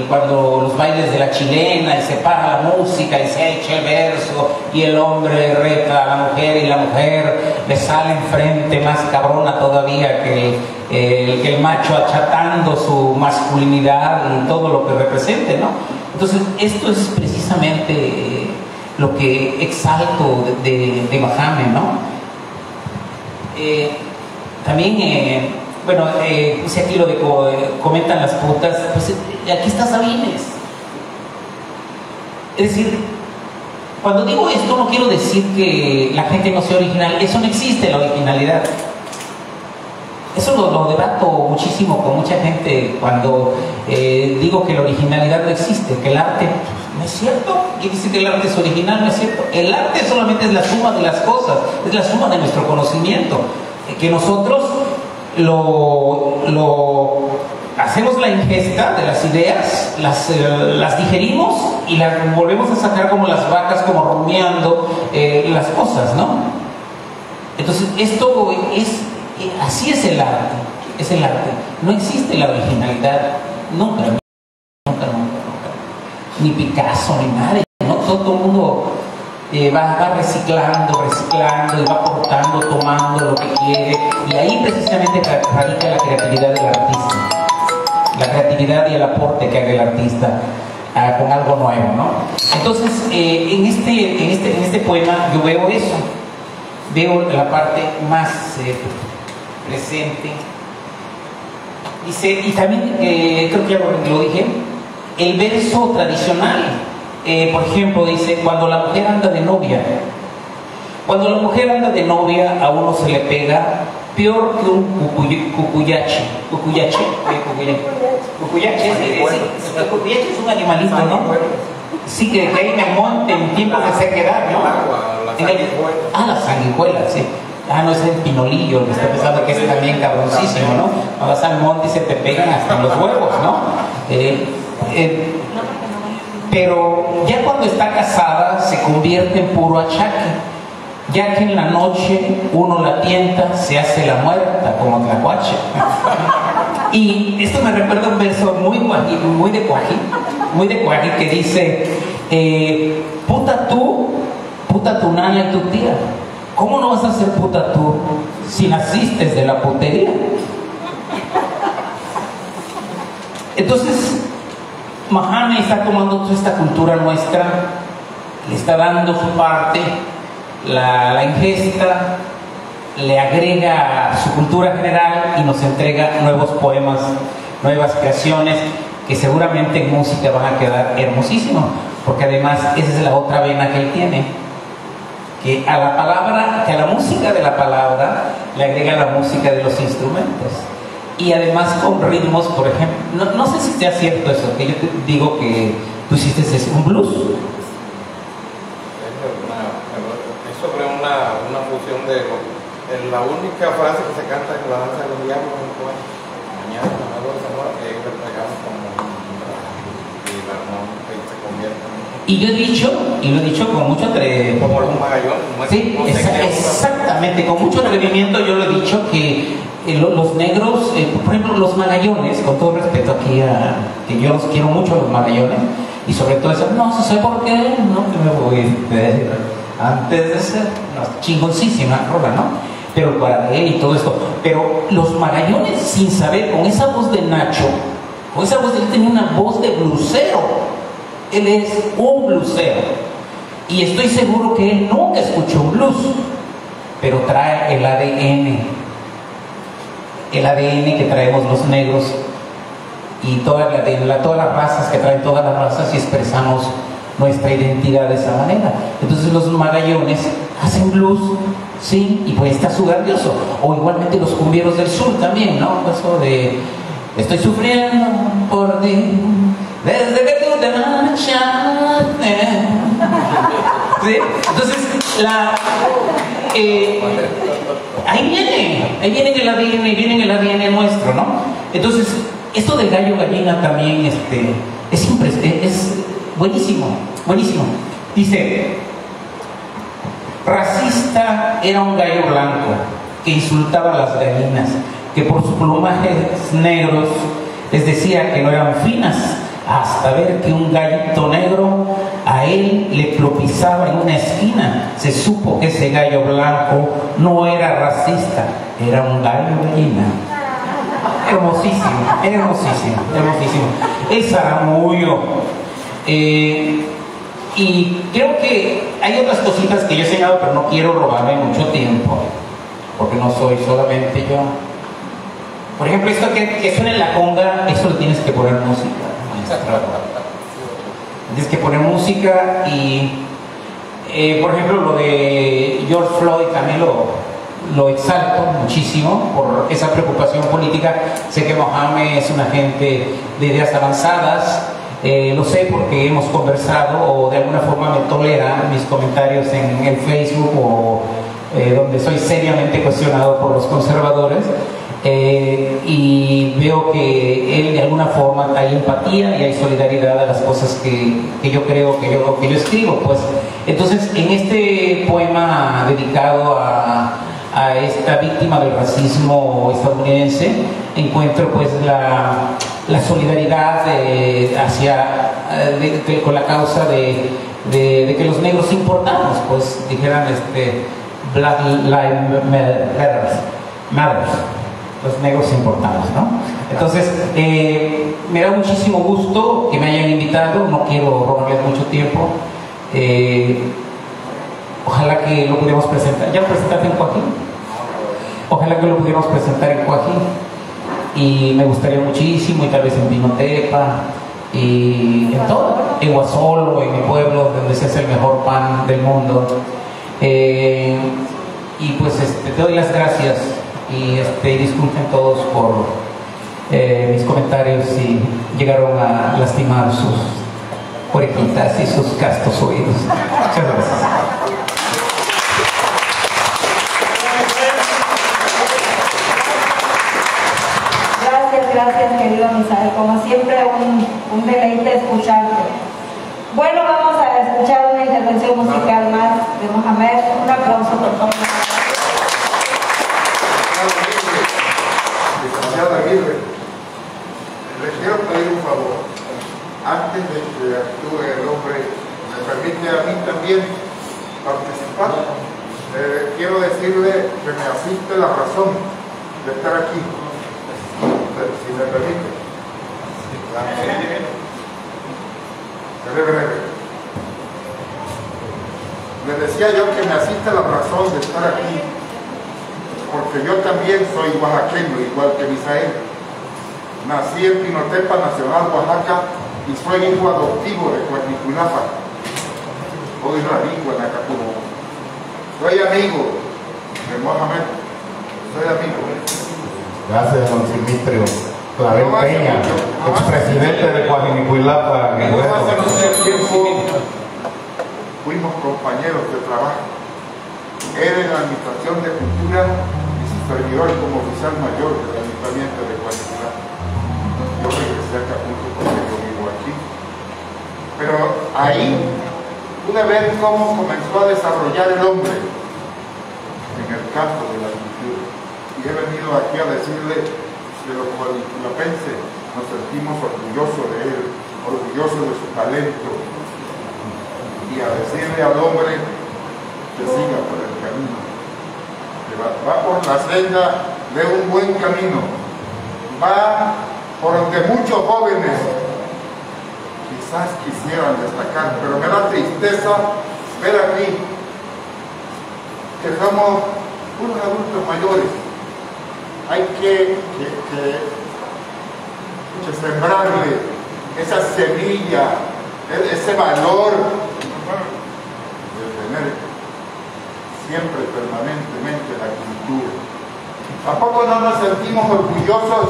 cuando los bailes de la chilena, y se para la música y se echa el verso, y el hombre reta a la mujer, y la mujer le sale enfrente más cabrona todavía que el, que el macho achatando su masculinidad y todo lo que represente, ¿no? Entonces, esto es precisamente lo que exalto de, de, ¿no? Eh, también eh, bueno, eh, puse aquí lo de eh, comentan las putas, pues eh, aquí está Sabines. Es decir, cuando digo esto no quiero decir que la gente no sea original, eso no existe la originalidad. Eso lo, debato muchísimo con mucha gente cuando digo que la originalidad no existe, que el arte no es cierto. ¿Quién dice que el arte es original? No es cierto. El arte solamente es la suma de las cosas, es la suma de nuestro conocimiento. Que nosotros lo, hacemos la ingesta de las ideas, las, eh, las, digerimos y las volvemos a sacar como las vacas, como rumiando eh, las cosas, ¿no? Entonces, esto es, eh, así es el arte, es el arte. No existe la originalidad, nunca, nunca, nunca, nunca. Ni Picasso, ni nadie, ¿no? Todo el mundo eh, va, reciclando, reciclando y va aportando, tomando lo que quiere. Y ahí precisamente radica la creatividad del artista. la creatividad y el aporte que haga el artista ah, con algo nuevo, ¿no? Entonces, eh, en, este, en, este, en este poema yo veo eso, veo la parte más eh, presente. Dice, y también, eh, creo que ya lo, lo dije, el verso tradicional, eh, por ejemplo, dice, cuando la mujer anda de novia, cuando la mujer anda de novia a uno se le pega peor que un cucuy- cucuyache. Cucuyache, cucuyache. Cucuyache cucuyache es un animalito, ¿no? Sí, que, que hay en el monte en tiempos de sequedad, ¿no? En el- ah, la sanguijuela, sí. Ah, no, es el pinolillo, que está pensando que es también cabroncísimo, ¿no? Vas al monte y se te pegan hasta los huevos, ¿no? Eh, eh, pero ya cuando está casada se convierte en puro achaque, ya que en la noche uno la tienta, se hace la muerta como tlacuache. Y esto me recuerda un verso muy, muy de cuaji, muy de cuaji que dice, eh, puta tú, puta tu nana y tu tía. ¿Cómo no vas a ser puta tú si naciste de la putería? Entonces, Mahane está tomando toda esta cultura nuestra, le está dando su parte, la, la ingesta, le agrega su cultura general y nos entrega nuevos poemas, nuevas creaciones que seguramente en música van a quedar hermosísimos, porque además esa es la otra vena que él tiene, que a la palabra, que a la música de la palabra le agrega la música de los instrumentos. Y además con ritmos, por ejemplo, no, no sé si sea cierto eso, que yo te digo que tú hiciste ese- un blues. Es, es sobre una, una fusión de la única frase que se canta en la danza de los diablos en poema. Mañana la mejor Zamora que ellos le pegamos como un y la armónica se convierte en Y yo he dicho, y lo he dicho con mucho es- Sí, exa- exactamente, con mucho atrevimiento yo lo he dicho que eh, lo- los negros, eh, por ejemplo, los magallones, con todo respeto aquí a que yo los quiero mucho los magallones, y sobre todo eso, no sé por qué, no que me voy de- antes de ser no, chingoncísima rola, ¿no? Pero para él y todo esto, pero los magallones sin saber, con esa voz de Nacho, con esa voz, él tenía una voz de blusero, él es un blusero. Y estoy seguro que él nunca escuchó un blues, pero trae el ADN, el ADN que traemos los negros y toda la- todas las razas que traen todas las razas y expresamos nuestra identidad de esa manera. Entonces los magallones hacen blues, sí, y pues está su grandioso. O igualmente los cumbieros del sur también, ¿no? Eso de estoy sufriendo por ti desde que tú te marchaste. [laughs] ¿Sí? Entonces, la, eh, ahí viene, ahí viene el ADN, viene el ADN nuestro, ¿no? Entonces, esto del gallo gallina también este, es, es es buenísimo, buenísimo. Dice, racista era un gallo blanco que insultaba a las gallinas, que por sus plumajes negros les decía que no eran finas, hasta ver que un gallito negro a él le propizaba en una esquina. Se supo que ese gallo blanco no era racista, era un gallo gallina. Hermosísimo, hermosísimo, hermosísimo. El zaramullo. eh, y creo que hay otras cositas que yo he enseñado, pero no quiero robarme mucho tiempo, porque no soy solamente yo. Por ejemplo, esto que, suena en la conga, eso le tienes que poner música. Tienes que poner música y, eh, por ejemplo, lo de George Floyd también lo, lo exalto muchísimo por esa preocupación política. Sé que Mohamed es una gente de ideas avanzadas, eh, lo sé porque hemos conversado o de alguna forma me tolera mis comentarios en el Facebook o eh, donde soy seriamente cuestionado por los conservadores. Eh, y veo que él de alguna forma hay empatía y hay solidaridad a las cosas que, que yo creo que yo, que yo escribo. Pues. Entonces, en este poema dedicado a, a esta víctima del racismo estadounidense, encuentro pues la, la solidaridad de- hacia, eh, de- de- con la causa de, que los negros importamos, pues dijeran este, Black Lives Matter. Los negros importados, ¿no? Entonces, eh, me da muchísimo gusto que me hayan invitado, no quiero robarles mucho tiempo. Eh, ojalá que lo pudiéramos presentar. ¿Ya lo presentaste en Coajín? Ojalá que lo pudiéramos presentar en Coajín. Y me gustaría muchísimo, y tal vez en Pinotepa, y en todo, en Guasolo, en mi pueblo, donde se hace el mejor pan del mundo. Eh, y pues este, te doy las gracias y este, disculpen todos por eh, mis comentarios si llegaron a lastimar sus orejitas y sus castos oídos. Muchas gracias. Gracias, gracias querido Misael. Como siempre, un, un deleite escucharte. Bueno, vamos a escuchar una intervención musical más de Mohamed. Un aplauso, por favor. Aguirre, le quiero pedir un favor. Antes de que actúe el hombre, me permite a mí también participar. Eh, quiero decirle que me asiste la razón de estar aquí, si me permite. Seré breve. Le decía yo que me asiste la razón de estar aquí porque yo también soy oaxaqueño, igual que Misael. Nací en Pinotepa Nacional, Oaxaca, y soy hijo adoptivo de Coaquiculapa. Hoy radico en Acapulco. Soy amigo de Mohamed, soy amigo. Gracias, don Simitrio. Clavel Peña, expresidente de Coajinicuilapa, No hace Guerrero. mucho tiempo fuimos compañeros de trabajo. Él en la Administración de Cultura y su servidor como oficial mayor del Ayuntamiento de Pero ahí pude ver cómo comenzó a desarrollar el hombre en el campo de la cultura. Y he venido aquí a decirle que los guadalajarapenses nos sentimos orgullosos de él, orgullosos de su talento, y a decirle al hombre que siga por el camino, que va, va por la senda de un buen camino, va por donde muchos jóvenes quizás quisieran destacar, pero me da tristeza ver aquí que somos unos adultos mayores. Hay que, sembrarle esa semilla, ese valor de tener siempre permanentemente la cultura. Tampoco no nos sentimos orgullosos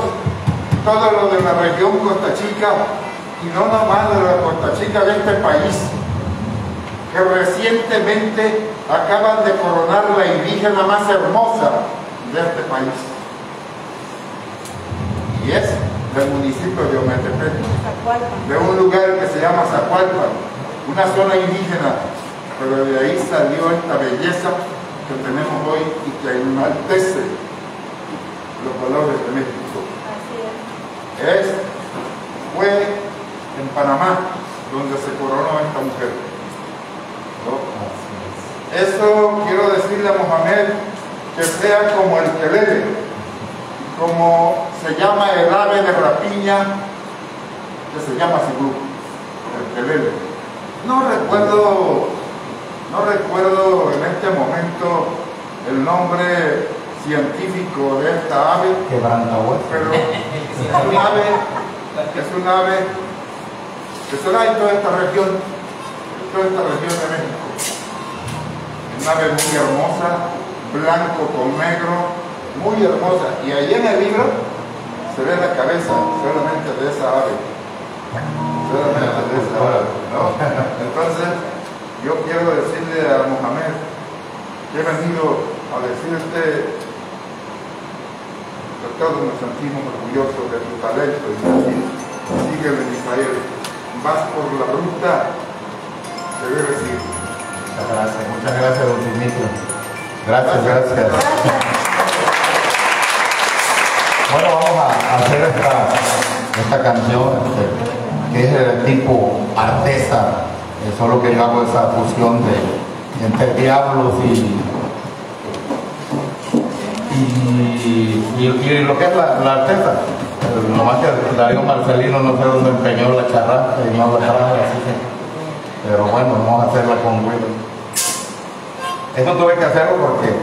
todo lo de la región Costa Chica y no nomás de la Costa Chica de este país, que recientemente acaban de coronar la indígena más hermosa de este país. Y es del municipio de Ometepec de un lugar que se llama Zacualpan, una zona indígena, pero de ahí salió esta belleza que tenemos hoy y que enaltece los valores de México. Así es. Es, fue en Panamá donde se coronó esta mujer. ¿no? Eso quiero decirle a Mohamed que sea como el quelele, como se llama el ave de rapiña, que se llama grupo, el quelele. No recuerdo, no recuerdo en este momento el nombre científico de esta ave, pero es un ave, es un ave que se da en toda esta región, en toda esta región de México. Una ave muy hermosa, blanco con negro, muy hermosa. Y ahí en el libro se ve la cabeza solamente de esa ave. Solamente de esa ave, ¿no? [laughs] Entonces, yo quiero decirle a Mohamed que he venido a decirte que todos nos sentimos orgullosos de tu talento y decir, síguele Israel, vas por la ruta que debes ir. Muchas gracias, muchas gracias, don Simitrio. Gracias, gracias. Bueno, vamos a hacer esta, esta canción este, que es del tipo artesa, eh, solo que yo hago esa fusión de entre diablos y, y y, y lo que es la, la artesa. Nomás que Darío Marcelino no sé dónde empeñó la charra y no la traje, así que. Pero bueno, vamos a hacerla con Willow. Eso tuve que hacerlo porque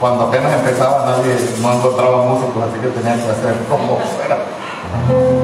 cuando apenas empezaba nadie no encontraba músicos, así que tenía que hacer como fuera.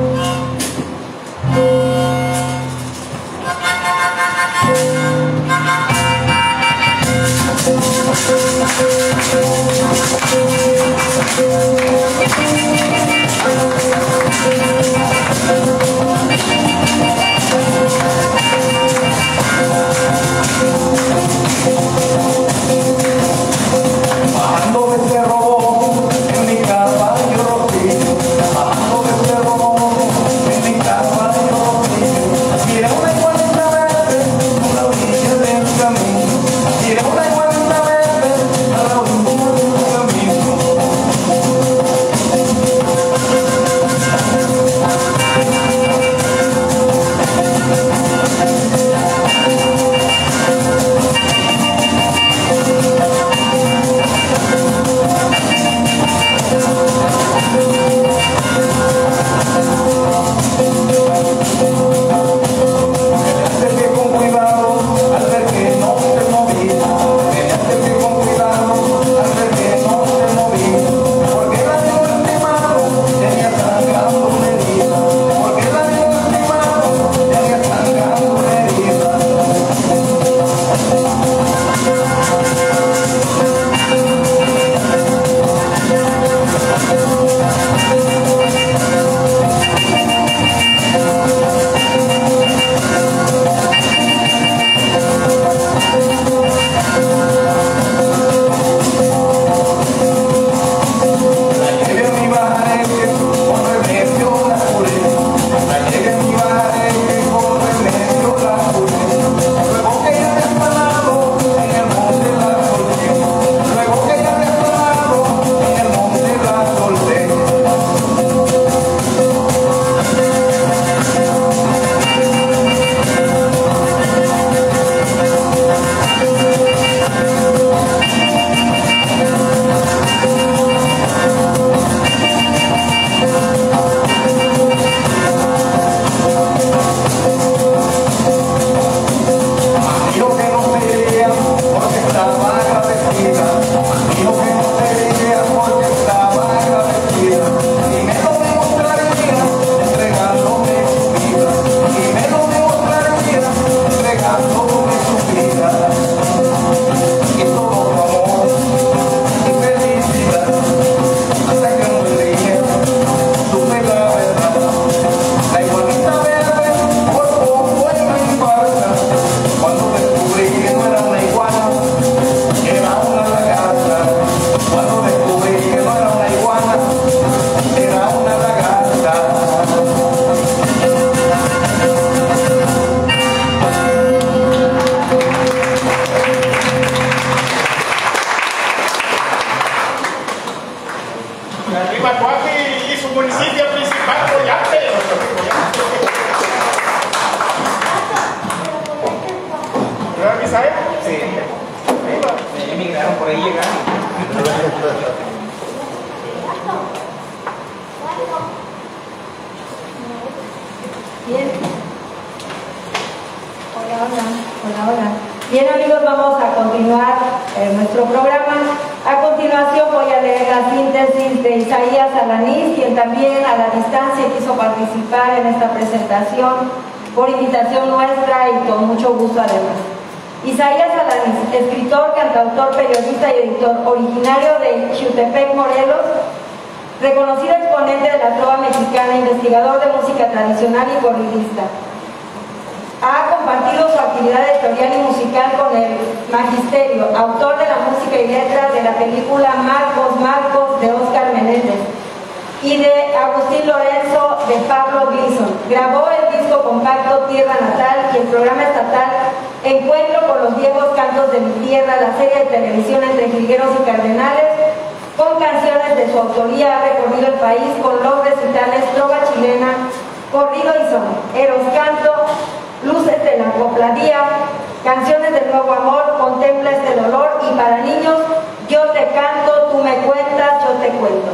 Canciones del nuevo amor, contempla este dolor y para niños, yo te canto tú me cuentas, yo te cuento.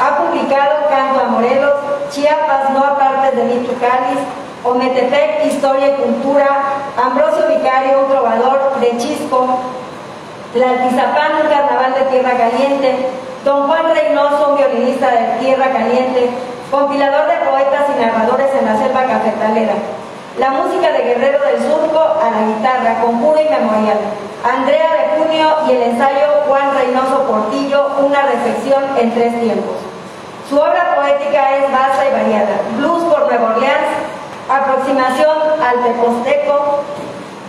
Ha publicado Canto a Morelos, Chiapas, no apartes de tu cáliz, Ometepec, Historia y Cultura, Ambrosio Vicario, un trovador de Chisco, Tlaltizapán, un carnaval de Tierra Caliente, Don Juan Reynoso, violinista de Tierra Caliente, compilador de poetas y narradores en la selva cafetalera. La música de Guerrero del Surco a la guitarra, con puro y memorial. Andrea de Junio y el ensayo Juan Reynoso Portillo, una reflexión en tres tiempos. Su obra poética es vasta y variada. Blues por Nueva Orleans, aproximación al teposteco,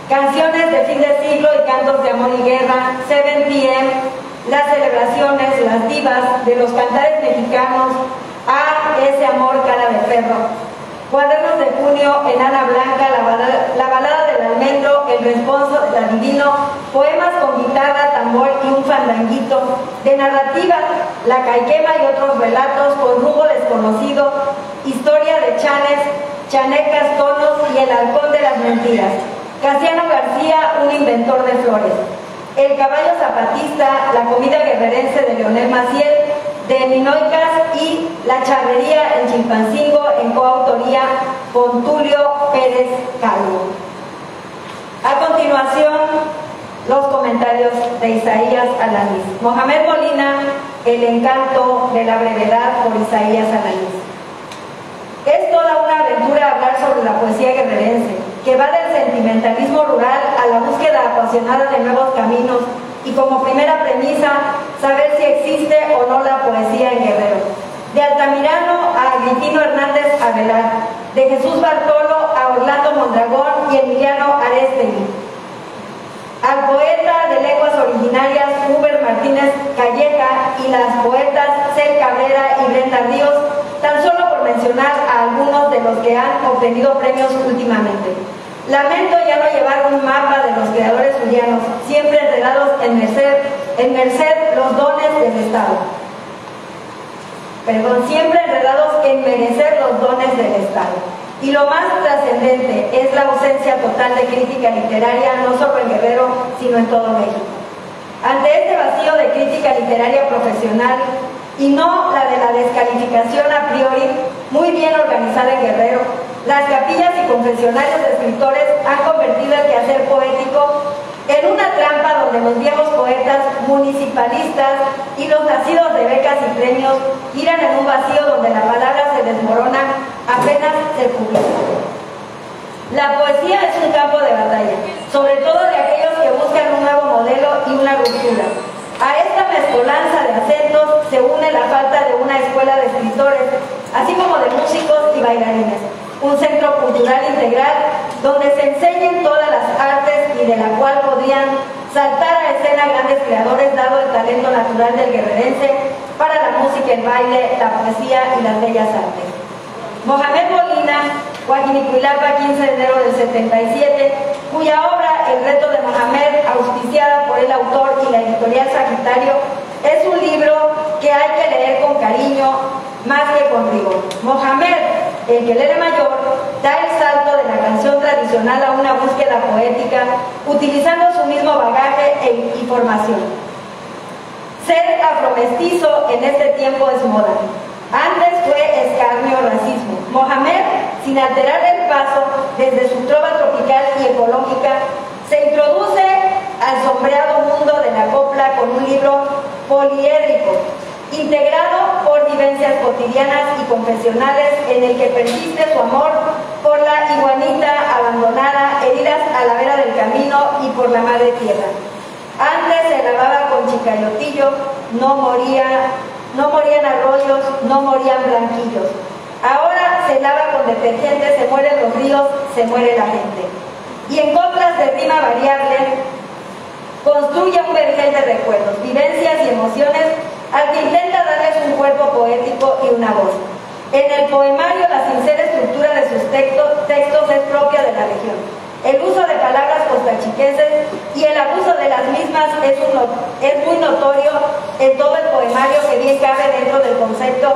canciones de fin de siglo y cantos de amor y guerra, 7 p.m., las celebraciones, las divas de los cantares mexicanos, a ese amor cara de perro. Cuadernos de junio en Ana Blanca, la balada, la balada del almendro, el responso del adivino, poemas con guitarra, tambor y un fandanguito, de narrativa, la caiquema y otros relatos con rumbo desconocido, historia de chanes, chanecas, tonos y el halcón de las mentiras. Casiano García, un inventor de flores. El caballo zapatista, la comida guerrerense de Leonel Maciel, de Minoicas y La charrería en Chimpancingo en coautoría con Tulio Pérez Calvo. A continuación, los comentarios de Isaías Alanis. Mohamed Molina, El encanto de la brevedad por Isaías Alanis. Es toda una aventura hablar sobre la poesía guerrerense, que va del sentimentalismo rural a la búsqueda apasionada de nuevos caminos y como primera premisa, saber si existe o no la poesía en Guerrero. De Altamirano a Agripino Hernández Avelar, de Jesús Bartolo a Orlando Mondragón y Emiliano Arestegui. Al poeta de lenguas originarias Uber Martínez Calleja y las poetas Cel Cabrera y Brenda Ríos, tan solo por mencionar a algunos de los que han obtenido premios últimamente. Lamento ya no llevar un mapa de los creadores julianos, siempre enredados en merced, los dones del Estado. Perdón, siempre enredados en merecer los dones del Estado. Y lo más trascendente es la ausencia total de crítica literaria, no solo en Guerrero, sino en todo México. Ante este vacío de crítica literaria profesional, y no la de la descalificación a priori, muy bien organizada en Guerrero, las capillas y confesionarios de escritores han convertido el quehacer poético en una trampa donde los viejos poetas municipalistas y los nacidos de becas y premios giran en un vacío donde la palabra se desmorona apenas se publica. La poesía es un campo de batalla, sobre todo de aquellos que buscan un nuevo modelo y una ruptura. A esta mezcolanza de acentos se une la falta de una escuela de escritores, así como de músicos y bailarines un centro cultural integral donde se enseñen todas las artes y de la cual podrían saltar a escena grandes creadores dado el talento natural del guerrerense para la música, el baile, la poesía y las bellas artes. Mohamed Molina, Guajinicuilapa, 15 de enero del 77, cuya obra El reto de Mohamed, auspiciada por el autor y la editorial Sagitario, es un libro que hay que leer con cariño más que con rigor. Mohamed el Quelere Mayor da el salto de la canción tradicional a una búsqueda poética, utilizando su mismo bagaje e, y formación. Ser afromestizo en este tiempo es moda. Antes fue escarnio racismo. Mohamed, sin alterar el paso desde su trova se introduce al sombreado mundo de la copla con un libro poliédrico integrado por vivencias cotidianas y confesionales en el que persiste su amor por la iguanita abandonada, heridas a la vera del camino y por la madre tierra. Antes se lavaba con chicayotillo, no moría, no morían arroyos, no morían blanquillos. Ahora se lava con detergente, se mueren los ríos, se muere la gente. Y en coplas de rima variable, construye un vergel de recuerdos, vivencias y emociones al que intenta darles un cuerpo poético y una voz. En el poemario la sincera estructura de sus textos, es propia de la región. El uso de palabras costachiquenses y el abuso de las mismas es, es muy notorio en todo el poemario que bien cabe dentro del concepto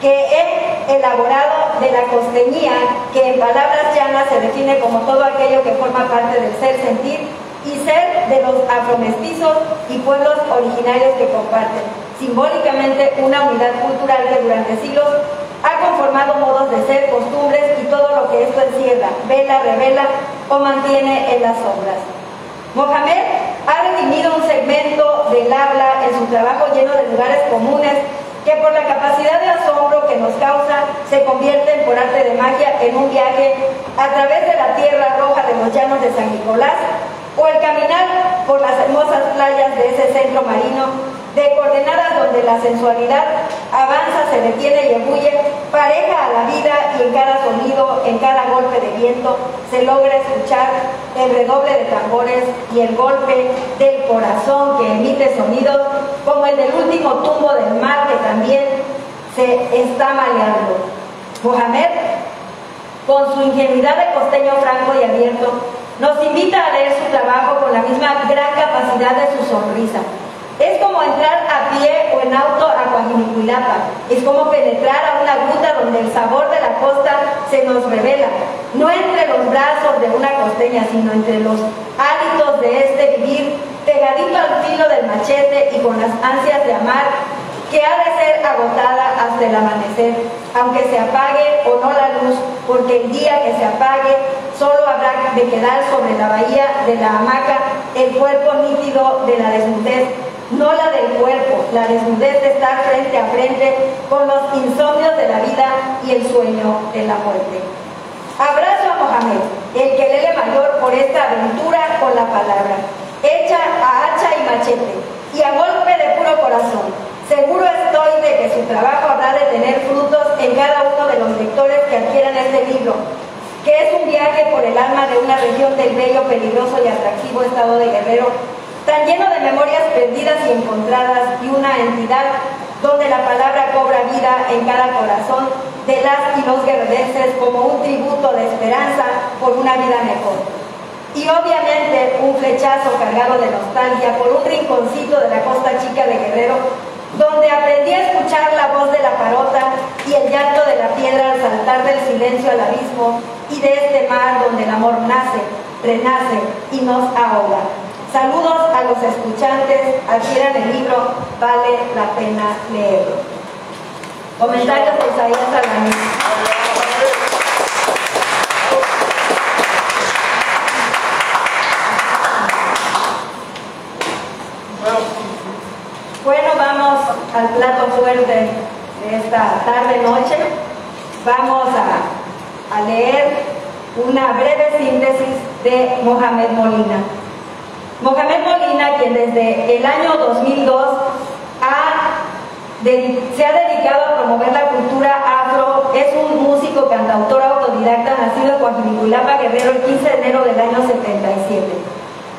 que he elaborado de la costeñía, que en palabras llanas se define como todo aquello que forma parte del ser sentir y ser de los afromestizos y pueblos originarios que comparten simbólicamente una unidad cultural que durante siglos ha conformado modos de ser, costumbres y todo lo que esto encierra, vela, revela o mantiene en las sombras. Mohamed ha redimido un segmento del habla en su trabajo lleno de lugares comunes que por la capacidad de asombro que nos causa se convierten por arte de magia en un viaje a través de la tierra roja de los llanos de San Nicolás o el caminar por las hermosas playas de ese centro marino de coordenadas donde la sensualidad avanza, se detiene y ebulle, pareja a la vida y en cada sonido, en cada golpe de viento, se logra escuchar el redoble de tambores y el golpe del corazón que emite sonidos como el del último tumbo del mar que también se está maleando. Mohamed, con su ingenuidad de costeño franco y abierto, nos invita a leer su trabajo con la misma gran capacidad de su sonrisa es como entrar a pie o en auto a Coajinicuilapa. Es como penetrar a una gruta donde el sabor de la costa se nos revela. No entre los brazos de una costeña, sino entre los hábitos de este vivir, pegadito al filo del machete y con las ansias de amar, que ha de ser agotada hasta el amanecer, aunque se apague o no la luz, porque el día que se apague solo habrá de quedar sobre la bahía de la hamaca el cuerpo nítido de la desnudez no la del cuerpo, la desnudez de estar frente a frente con los insomnios de la vida y el sueño de la muerte. Abrazo a Mohamed, el que lele mayor por esta aventura con la palabra, hecha a hacha y machete, y a golpe de puro corazón. Seguro estoy de que su trabajo habrá de tener frutos en cada uno de los lectores que adquieran este libro, que es un viaje por el alma de una región del bello, peligroso y atractivo estado de Guerrero tan lleno de memorias perdidas y encontradas y una entidad donde la palabra cobra vida en cada corazón de las y los guerrerenses como un tributo de esperanza por una vida mejor. Y obviamente un flechazo cargado de nostalgia por un rinconcito de la costa chica de Guerrero, donde aprendí a escuchar la voz de la parota y el llanto de la piedra al saltar del silencio al abismo y de este mar donde el amor nace, renace y nos ahoga. Saludos a los escuchantes, adquieran el libro, vale la pena leerlo. Comentarios de Isaías Salami. Bueno, vamos al plato fuerte de esta tarde-noche. Vamos a, a leer una breve síntesis de Mohamed Molina. Mohamed Molina, quien desde el año 2002 se ha dedicado a promover la cultura afro, es un músico, cantautor autodidacta nacido en Coajimalpa, Guerrero, el 15 de enero del año 77.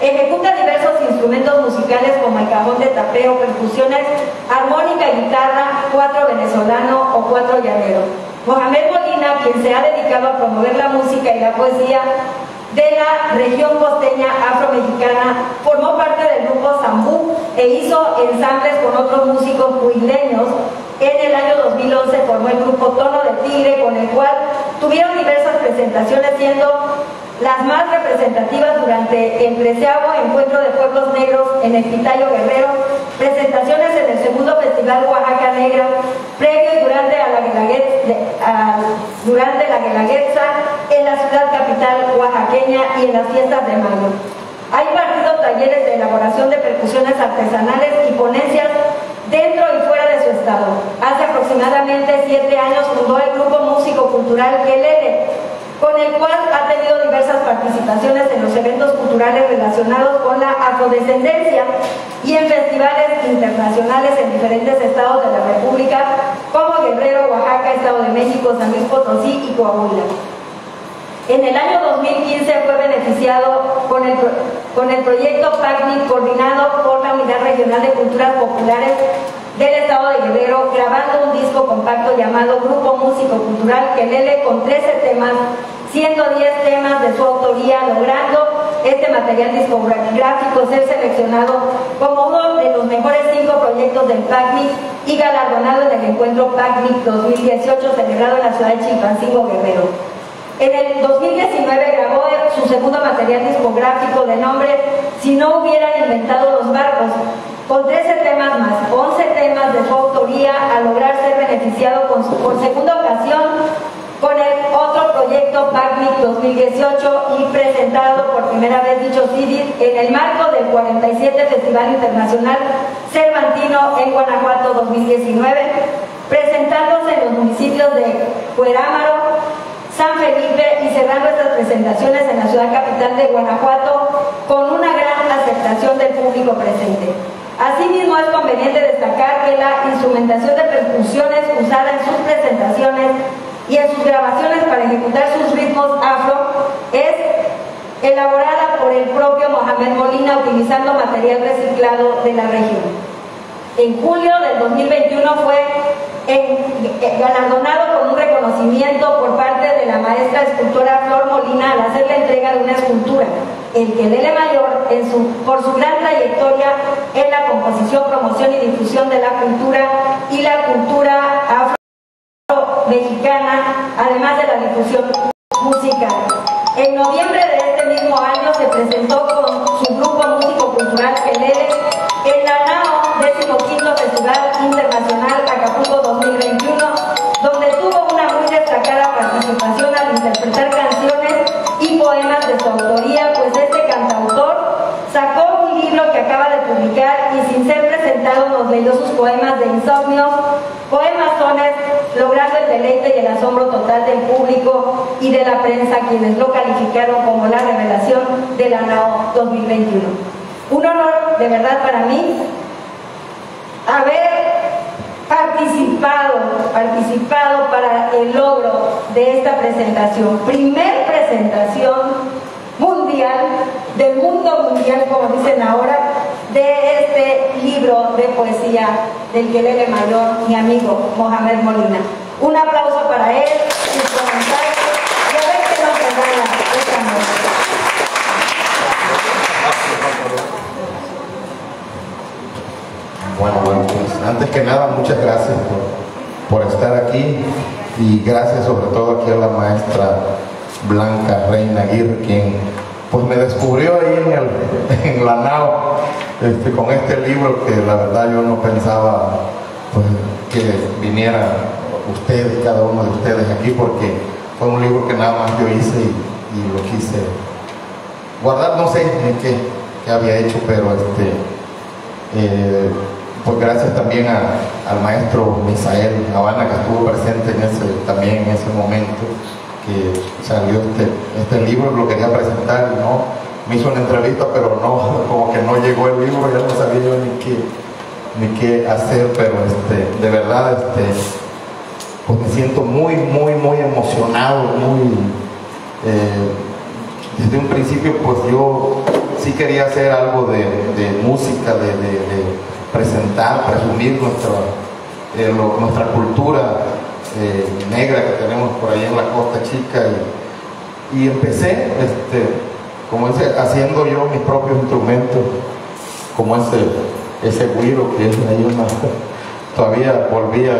Ejecuta diversos instrumentos musicales como el cajón de tapeo, percusiones, armónica y guitarra, cuatro venezolano o cuatro llanero. Mohamed Molina, quien se ha dedicado a promover la música y la poesía, de la región costeña afromexicana, formó parte del grupo Zambú e hizo ensambles con otros músicos huileños. En el año 2011 formó el grupo Tono de Tigre, con el cual tuvieron diversas presentaciones, siendo las más representativas durante el treceavo Encuentro de Pueblos Negros en el Pitayo Guerrero, presentaciones en el segundo Festival Oaxaca Negra, durante, a la durante la Guelaguetza en la ciudad capital oaxaqueña y en las fiestas de mayo. Ha impartido talleres de elaboración de percusiones artesanales y ponencias dentro y fuera de su estado. Hace aproximadamente siete años fundó el grupo músico cultural Gelele, con el cual ha tenido diversas participaciones en los eventos culturales relacionados con la afrodescendencia y en festivales internacionales en diferentes estados de la República, como Guerrero, Oaxaca, Estado de México, San Luis Potosí y Coahuila. En el año 2015 fue beneficiado con el, con el proyecto PACNIC coordinado por la Unidad Regional de Culturas Populares del Estado de Guerrero, grabando un disco compacto llamado Grupo Músico Cultural que lele con 13 temas, siendo 10 temas de su autoría, logrando este material discográfico ser seleccionado como uno de los mejores cinco proyectos del PACNIC y galardonado en el encuentro PACNIC 2018 celebrado en la ciudad de Chilpancingo, Guerrero. En el 2019 grabó su segundo material discográfico de nombre Si no hubieran inventado los barcos, con 13 temas más 11 temas de su autoría a lograr ser beneficiado con su, por segunda ocasión con el proyecto BACMIC 2018 y presentado por primera vez dicho CD en el marco del 47 Festival Internacional Cervantino en Guanajuato 2019, presentándose en los municipios de Cuerámaro, San Felipe y cerrando estas presentaciones en la ciudad capital de Guanajuato con una gran aceptación del público presente. Asimismo, es conveniente destacar que la instrumentación de percusiones usada en sus presentaciones y en sus grabaciones para ejecutar sus ritmos afro es elaborada por el propio Mohamed Molina utilizando material reciclado de la región. En julio del 2021 fue galardonado con un reconocimiento por parte de la maestra escultora Flor Molina al hacer la entrega de una escultura, el Quelele Mayor, en su, por su gran trayectoria en la composición, promoción y difusión de la cultura y la cultura afro-mexicana, además de la difusión musical. En noviembre de este mismo año se presentó con su grupo músico cultural Quelele en la NAO, quinto Festival Internacional Acapulco 2021, donde tuvo una muy destacada participación al interpretar canciones y poemas de su autoría, pues este cantautor sacó un libro que acaba de publicar y sin ser presentado nos leyó sus poemas de insomnio, poemas sones, logrando el deleite y el asombro total del público y de la prensa, quienes lo calificaron como la revelación de la NAO 2021. Un honor de verdad para mí haber participado, participado para el logro de esta presentación. Primer presentación mundial, del mundo mundial, como dicen ahora, de este libro de poesía del Quelele Mayor, mi amigo Mohamed Molina. Un aplauso para él, sus comentarios y a ver qué nos regala esta noche. Bueno, bueno, pues antes que nada, muchas gracias por, estar aquí y gracias sobre todo aquí a la maestra Blanca Reina Aguirre, quien pues me descubrió ahí en, [laughs] en la nao este, con este libro que la verdad yo no pensaba pues, que vinieran ustedes, cada uno de ustedes aquí, porque fue un libro que nada más yo hice y, lo quise guardar, no sé qué, qué había hecho, pero este, eh, pues gracias también al maestro Misael Habana que estuvo presente en ese, también en ese momento que salió este, este libro, lo quería presentar y no, me hizo una entrevista, pero no, [laughs] como que no llegó el libro, ya no sabía yo ni qué, ni qué hacer, pero este, de verdad este, pues me siento muy, muy, muy emocionado, muy eh, desde un principio pues yo sí quería hacer algo de, música, de presentar, presumir nuestra, eh, nuestra cultura eh, negra que tenemos por ahí en la Costa Chica y, empecé, este, como haciendo yo mis propios instrumentos, como ese, ese guiro que es ahí [laughs] todavía volvía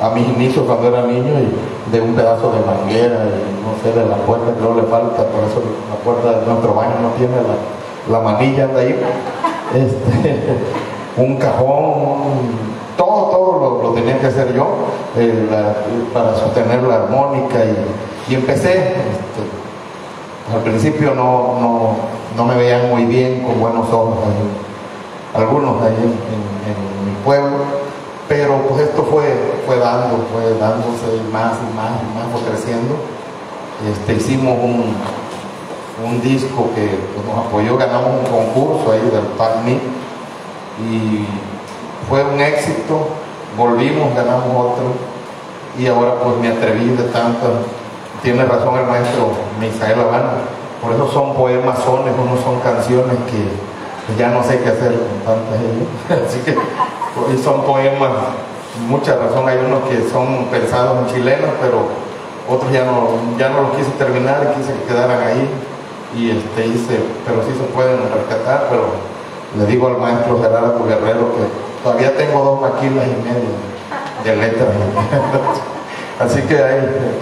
a mis inicios cuando era niño y de un pedazo de manguera y no sé, de la puerta que no le falta, por eso la puerta de nuestro baño no tiene la, la manilla de ahí. [laughs] Este, un cajón, todo, todo lo, tenía que hacer yo para sostener la armónica y, empecé. Este, al principio no, no, me veían muy bien con buenos ojos, algunos ahí en, mi pueblo, pero pues esto fue, fue dando, fue dándose más y más y más, fue creciendo. Este, hicimos un, un disco que pues, nos apoyó, ganamos un concurso ahí del PACMI y fue un éxito, volvimos, ganamos otro y ahora pues me atreví de tanto, tiene razón el maestro Misael Habana, por eso son poemas sones, no son canciones que ya no sé qué hacer con tantas [laughs] así que pues, son poemas, mucha razón, hay unos que son pensados en chilenos, pero otros ya no, ya no los quise terminar y quise que quedaran ahí. Y este hice, pero sí se pueden rescatar, pero le digo al maestro Gerardo Guerrero que todavía tengo dos maquilas y medio de letras. [laughs] Así que hay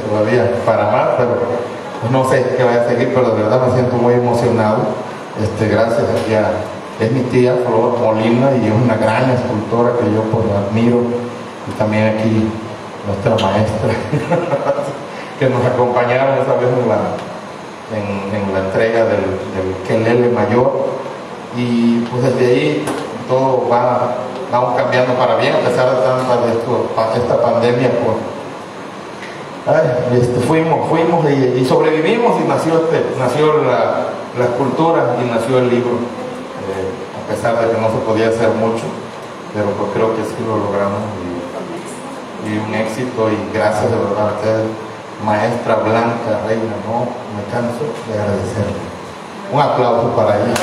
todavía para más, pero no sé qué vaya a seguir, pero de verdad me siento muy emocionado. Este, gracias a es mi tía Flor Molina y es una gran escultora que yo pues admiro y también aquí nuestra maestra [laughs] que nos acompañaron esa vez en la, en, la entrega del, del Kelele mayor y pues desde ahí todo va vamos cambiando para bien a pesar de de esta pandemia pues. Este, fuimos fuimos y, sobrevivimos y nació este, nació la, la, escultura y nació el libro. Eh, a pesar de que no se podía hacer mucho pero pues creo que sí lo logramos y, y un éxito y gracias de verdad a ustedes maestra Blanca Reina no me canso de agradecerle. Un aplauso para ella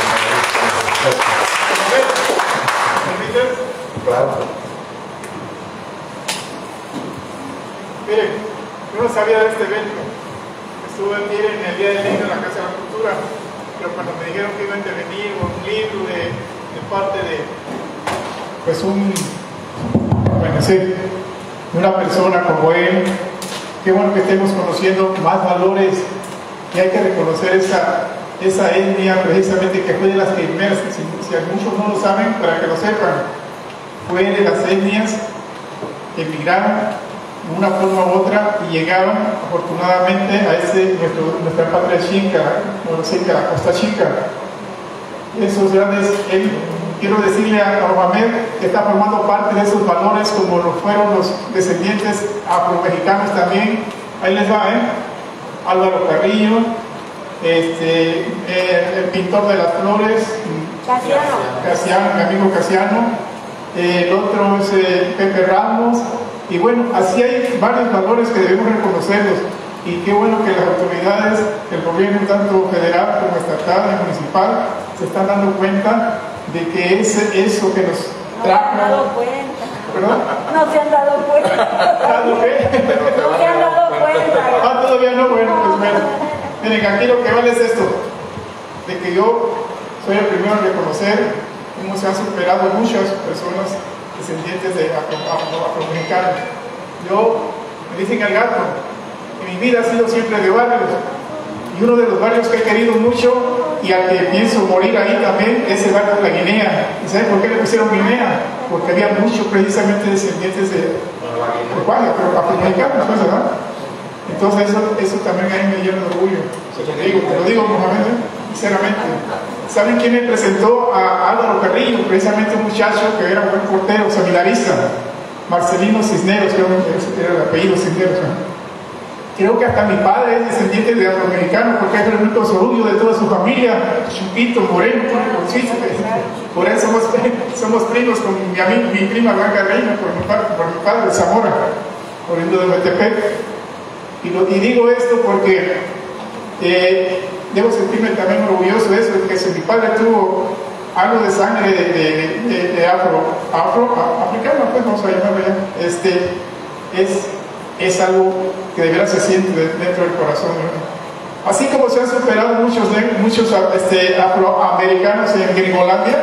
[laughs] Miren, yo no sabía de este evento. Estuve aquí en el Día del Niño en la Casa de la Cultura, pero cuando me dijeron que iba a intervenir un libro de, parte de, pues un, bueno, sí, una persona como él, qué bueno que estemos conociendo más valores y hay que reconocer esa esa etnia precisamente que fue de las primeras, si, si muchos no lo saben, para que lo sepan, fue de las etnias que emigraron de una forma u otra y llegaron afortunadamente a ese, nuestra patria chica, no la costa chica. Esos grandes, quiero decirle a Mohamed que está formando parte de esos valores como lo fueron los descendientes afromexicanos también. Ahí les va, ¿eh? Álvaro Carrillo, este, el, pintor de las flores, Casiano, mi amigo Casiano, el otro es eh, Pepe Ramos, y bueno, así hay varios valores que debemos reconocerlos. Y qué bueno que las autoridades, el gobierno tanto federal como estatal y municipal, se están dando cuenta de que es eso que nos trajo. No se han dado cuenta. ¿Perdón? No se han dado cuenta. [laughs] ¿Dado qué? No se han dado cuenta. Ah, todavía no, bueno, pues bueno. Miren, aquí lo que vale es esto, de que yo soy el primero en reconocer cómo se han superado muchas personas descendientes de afroamericanos. Yo, me dicen al gato, que mi vida ha sido siempre de barrios, y uno de los barrios que he querido mucho y al que pienso morir ahí también es el barrio de la Guinea. ¿Y saben por qué le pusieron Guinea? Porque había muchos precisamente descendientes de, de pero afroamericanos, pues, ¿verdad? Entonces eso, eso también a mí me llena de orgullo. Te lo digo, te lo digo Mohamed, sinceramente. ¿Saben quién me presentó a Álvaro Carrillo? Precisamente un muchacho que era buen portero, seminarista, Marcelino Cisneros, que era el apellido Cisneros. Creo que hasta mi padre es descendiente de afroamericano porque es el único sorullo de toda su familia, Chupito, Moreno, por eso somos, [laughs] somos primos con mi, mi prima Blanca Reina, por mi, por mi padre, Zamora, oriundo de Metepec. Y, digo esto porque eh, debo sentirme también orgulloso de eso, porque si mi padre tuvo algo de sangre de, afro, afro, africano, pues vamos a llamarlo ya, este, es, es algo que de verdad se siente dentro del corazón. Así como se han superado muchos, muchos este, afroamericanos en Gringolandia,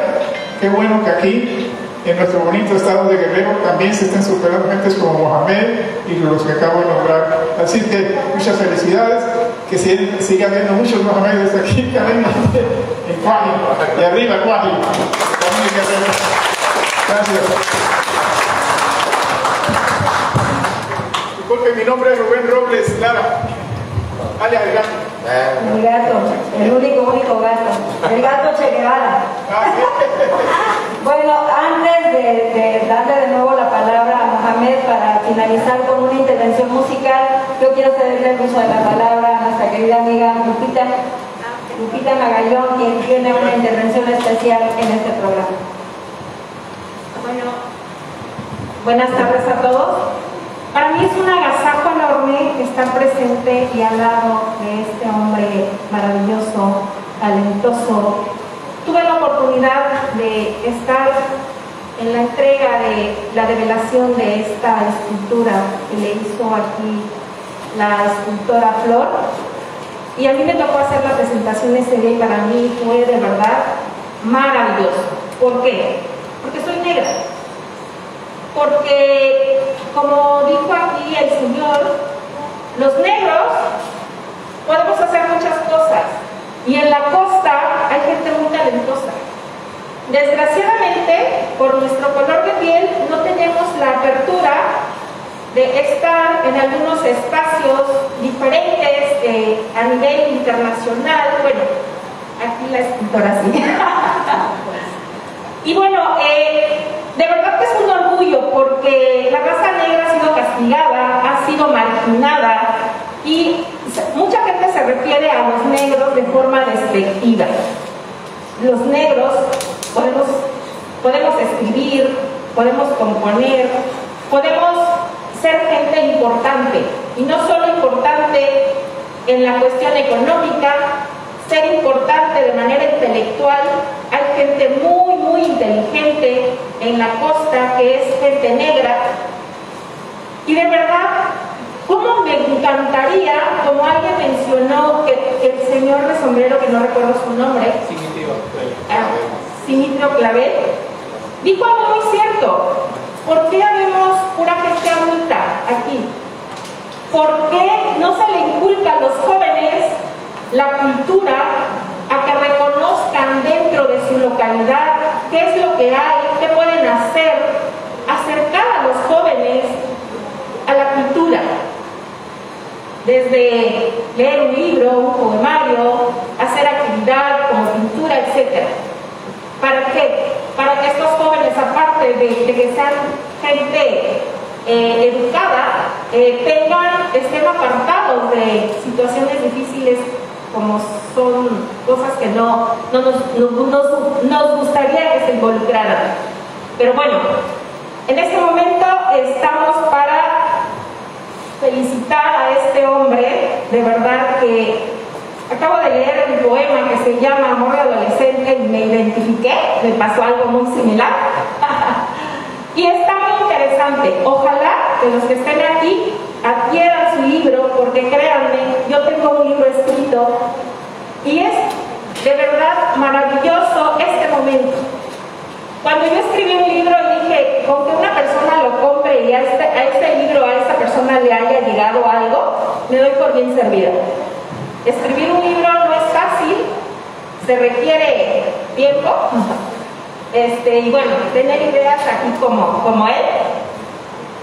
qué bueno que aquí en nuestro bonito estado de Guerrero también se están superando gentes como Mohamed y los que acabo de nombrar. Así que muchas felicidades, que siga habiendo muchos Mohamed desde aquí [laughs] en Cuaji, de arriba Cuaji. Gracias. Disculpe, mi nombre es Rubén Robles Lara, alias el El gato, el único, único gato. El gato Che Guevara. Bueno, antes de, darle de nuevo la palabra a Mohamed para finalizar con una intervención musical, yo quiero cederle el uso de la palabra a nuestra querida amiga Lupita, Lupita Magallón, quien tiene una intervención especial en este programa. Bueno, buenas tardes a todos. Para mí es un agasajo enorme estar presente y al lado de este hombre maravilloso, talentoso, tuve la oportunidad de estar en la entrega de la revelación de esta escultura que le hizo aquí la escultora Flor. Y a mí me tocó hacer la presentación ese día y para mí fue de verdad maravilloso. ¿Por qué? Porque soy negra. Porque, como dijo aquí el Señor, los negros podemos hacer muchas cosas y en la costa hay gente muy talentosa. Desgraciadamente, por nuestro color de piel, no tenemos la apertura de estar en algunos espacios diferentes eh, a nivel internacional. Bueno, aquí la escritora sí. [laughs] y bueno, eh, de verdad que es un orgullo porque la raza negra ha sido castigada, ha sido marginada y mucha gente se refiere a los negros de forma despectiva. Los negros podemos, podemos escribir, podemos componer, podemos ser gente importante y no solo importante en la cuestión económica, ser importante de manera intelectual. Hay gente muy, muy inteligente en la costa que es gente negra. Y de verdad, ¿cómo me encantaría, como alguien mencionó, que, el señor de sombrero, que no recuerdo su nombre, Simitrio Clavel, dijo algo muy cierto. ¿Por qué habemos pura gente adulta aquí? ¿Por qué no se le inculca a los jóvenes la cultura a que reconozcan dentro de su localidad qué es lo que hay, qué pueden hacer, acercar a los jóvenes a la cultura? Desde leer un libro, un poemario, hacer actividad como pintura, etc. ¿Para qué? Para que estos jóvenes, aparte de, que sean gente eh, educada, eh, tengan, estén apartados de situaciones difíciles como son cosas que no, no nos, nos, gustaría que se involucraran. Pero bueno, en este momento estamos para felicitar a este hombre, de verdad que Acabo de leer un poema que se llama Amor Adolescente y me identifiqué, me pasó algo muy similar. [laughs] y está muy interesante. Ojalá que los que estén aquí adquieran su libro, porque créanme, yo tengo un libro escrito y es de verdad maravilloso este momento. Cuando yo escribí un libro y dije, con que una persona lo compre y a este, a este libro, a esta persona le haya llegado algo, me doy por bien servida. Escribir un libro no es fácil, se requiere tiempo, este, y bueno, tener ideas aquí como, como él.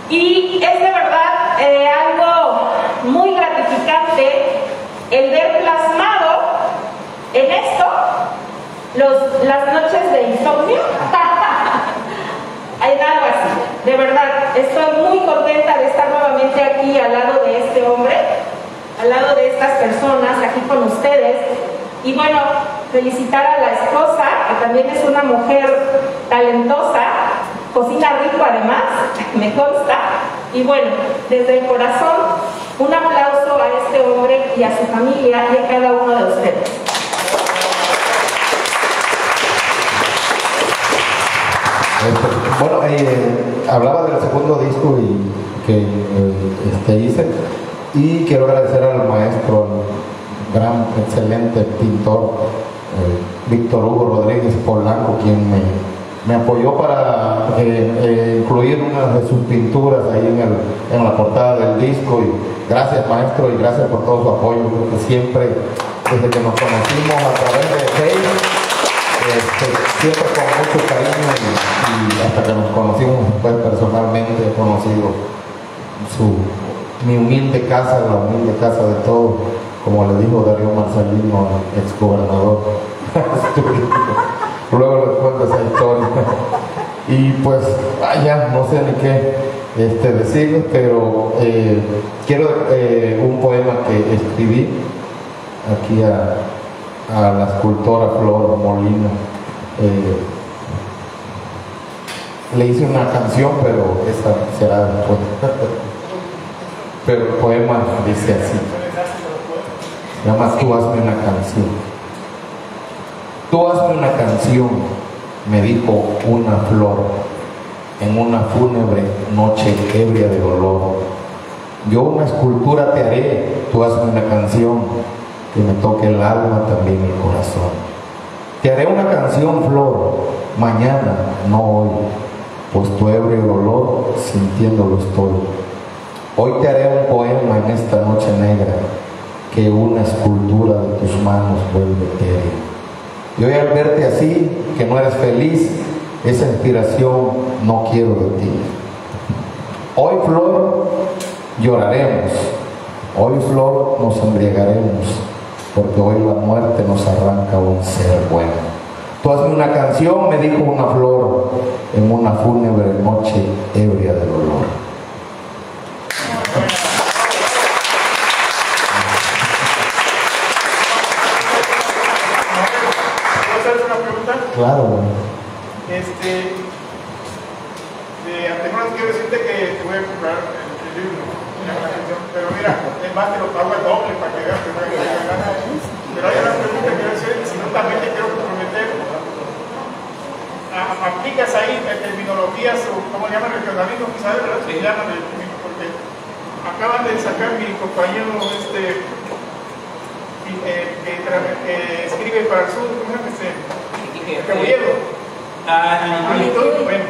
Y es de verdad eh, algo muy gratificante el ver plasmado en esto las noches de insomnio. [laughs] Hay algo así. De verdad, estoy muy contenta de estar nuevamente aquí al lado de este hombre al lado de estas personas, aquí con ustedes. Y bueno, felicitar a la esposa, que también es una mujer talentosa, cocina rico además, [laughs] me consta. Y bueno, desde el corazón, un aplauso a este hombre y a su familia y a cada uno de ustedes. Este, bueno, eh, hablaba del segundo disco y que eh, este, hice y quiero agradecer al maestro, al gran, excelente pintor, eh, Víctor Hugo Rodríguez Polanco, quien me, apoyó para eh, eh, incluir una de sus pinturas ahí en, la portada del disco. Y gracias maestro y gracias por todo su apoyo, porque siempre, desde que nos conocimos a través de Facebook, este, siempre con mucho cariño y, hasta que nos conocimos después personalmente he conocido su mi humilde casa, la humilde casa de todos, como le dijo Darío Marcelino, ex gobernador. [laughs] Luego les cuento esa historia. y pues, vaya, no sé ni qué este, decirles, pero eh, quiero eh, un poema que escribí aquí a, la escultora Flor Molina. Eh, le hice una canción, pero esa será después. [laughs] Pero el poema dice así. Nada más tú hazme una canción. Tú hazme una canción, me dijo una flor, en una fúnebre noche ebria de dolor. Yo una escultura te haré, tú hazme una canción, que me toque el alma, también el corazón. Te haré una canción, flor, mañana, no hoy. pues tu ebrio dolor sintiéndolo estoy. Hoy te haré un poema en esta noche negra que una escultura de tus manos vuelve etérea. Y hoy al verte así, que no eres feliz, esa inspiración no quiero de ti. Hoy, Flor, lloraremos. Hoy, Flor, nos embriagaremos, porque hoy la muerte nos arranca un ser bueno. Tú hazme una canción, me dijo una flor, en una fúnebre noche ebria de dolor. Claro. Este, de antemano quiero decirte que voy a comprar el, el libro, pero mira, es más, te lo pago el doble para que veas que no hay ganas. Pero hay una pregunta que quiero hacer, si no también te quiero comprometer. aplicas ahí terminologías o cómo llaman regionalismo, ¿sabes? ¿verdad? Se llaman porque acaban de sacar mi compañero este eh, que, que, escribe para el sur, ¿cómo se llama? Caballero. Ah, bueno,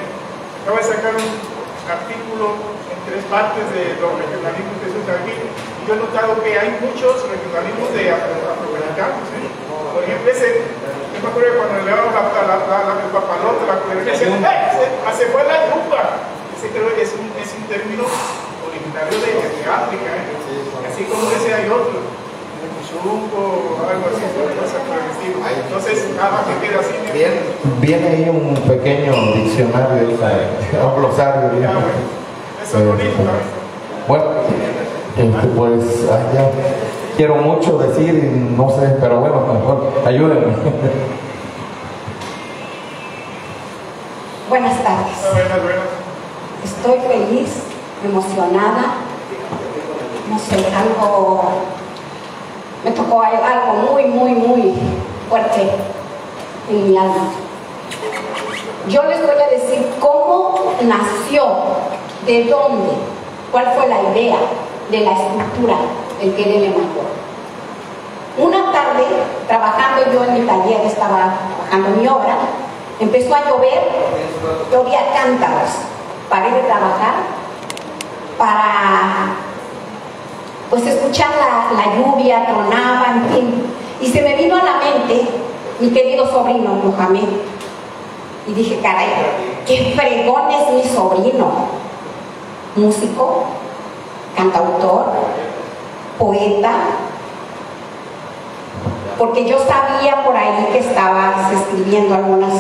acaba de sacar un artículo en tres partes de los regionalismos que se aquí. Y yo he notado que hay muchos regionalismos de afroamericanos. ¿eh? Por ejemplo, ese, yo me acuerdo cuando le daban la, la, la, la, el papalote, la culebra, decían, ¡eh! Se fue la lupa. Ese creo que es un, es un término originario de, de África. ¿eh? Así como ese hay otro o algo así, Entonces, nada que quede así. Bien. Viene ahí un pequeño diccionario, [laughs] un glosario. Eso es bonito, Bueno, este, pues allá quiero mucho decir y no sé, pero bueno, mejor ayúdenme. [laughs] Buenas tardes. Buenas, buenas. Estoy feliz, emocionada, no sé, algo me tocó algo muy, muy, muy fuerte en mi alma. Yo les voy a decir cómo nació, de dónde, cuál fue la idea de la escultura del mayor. Una tarde, trabajando yo en mi taller, estaba trabajando mi obra, empezó a llover, llovía cántaros. Paré de trabajar para pues escuchar la, lluvia, tronaba, en fin. Y se me vino a la mente mi querido sobrino Mohamed. Y dije, caray, qué fregón es mi sobrino. Músico, cantautor, poeta. Porque yo sabía por ahí que estabas escribiendo algunas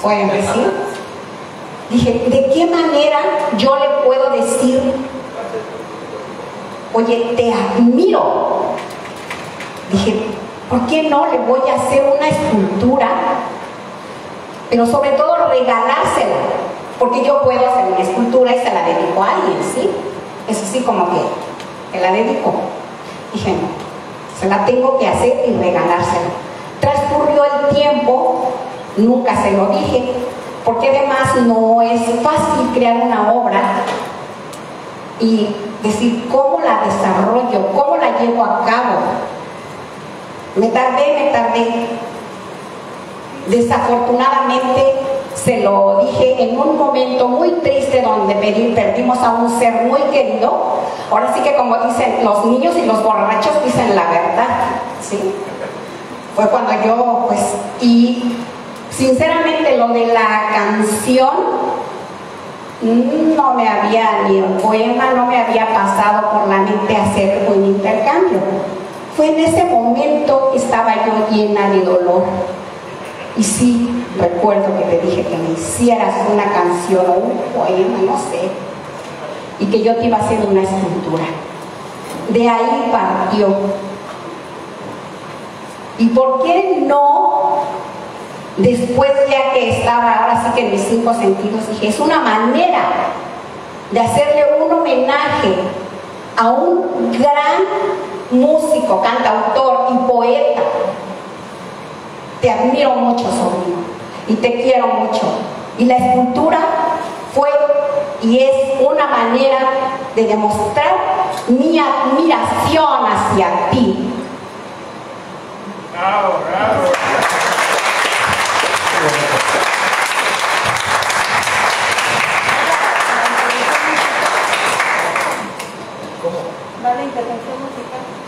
poemas. Dije, ¿de qué manera yo le puedo decir oye, te admiro. Dije, ¿por qué no le voy a hacer una escultura? Pero sobre todo regalársela, porque yo puedo hacer una escultura y se la dedico a alguien, ¿sí? Es así como que, te la dedico. Dije, no, se la tengo que hacer y regalársela. Transcurrió el tiempo, nunca se lo dije, porque además no es fácil crear una obra y decir cómo la desarrollo, cómo la llevo a cabo. Me tardé, me tardé. Desafortunadamente se lo dije en un momento muy triste donde perdimos a un ser muy querido. Ahora sí que como dicen los niños y los borrachos dicen la verdad, ¿sí? Fue cuando yo, pues, y sinceramente lo de la canción no me había, ni el poema no me había pasado por la mente hacer un intercambio. Fue en ese momento que estaba yo llena de dolor. Y sí, recuerdo que te dije que me hicieras una canción o un poema, no sé, y que yo te iba a hacer una escultura. De ahí partió. ¿Y por qué no Después ya que estaba ahora sí que en mis cinco sentidos, dije, es una manera de hacerle un homenaje a un gran músico, cantautor y poeta. Te admiro mucho, sobrino, y te quiero mucho. Y la escultura fue y es una manera de demostrar mi admiración hacia ti bonito.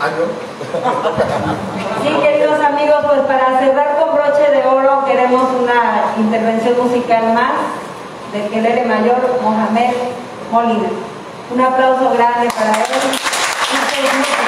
Ah, [laughs] sí, queridos amigos, pues para cerrar con broche de oro queremos una intervención musical más del Quelere Mayor Mohamed Molina. Un aplauso grande para él.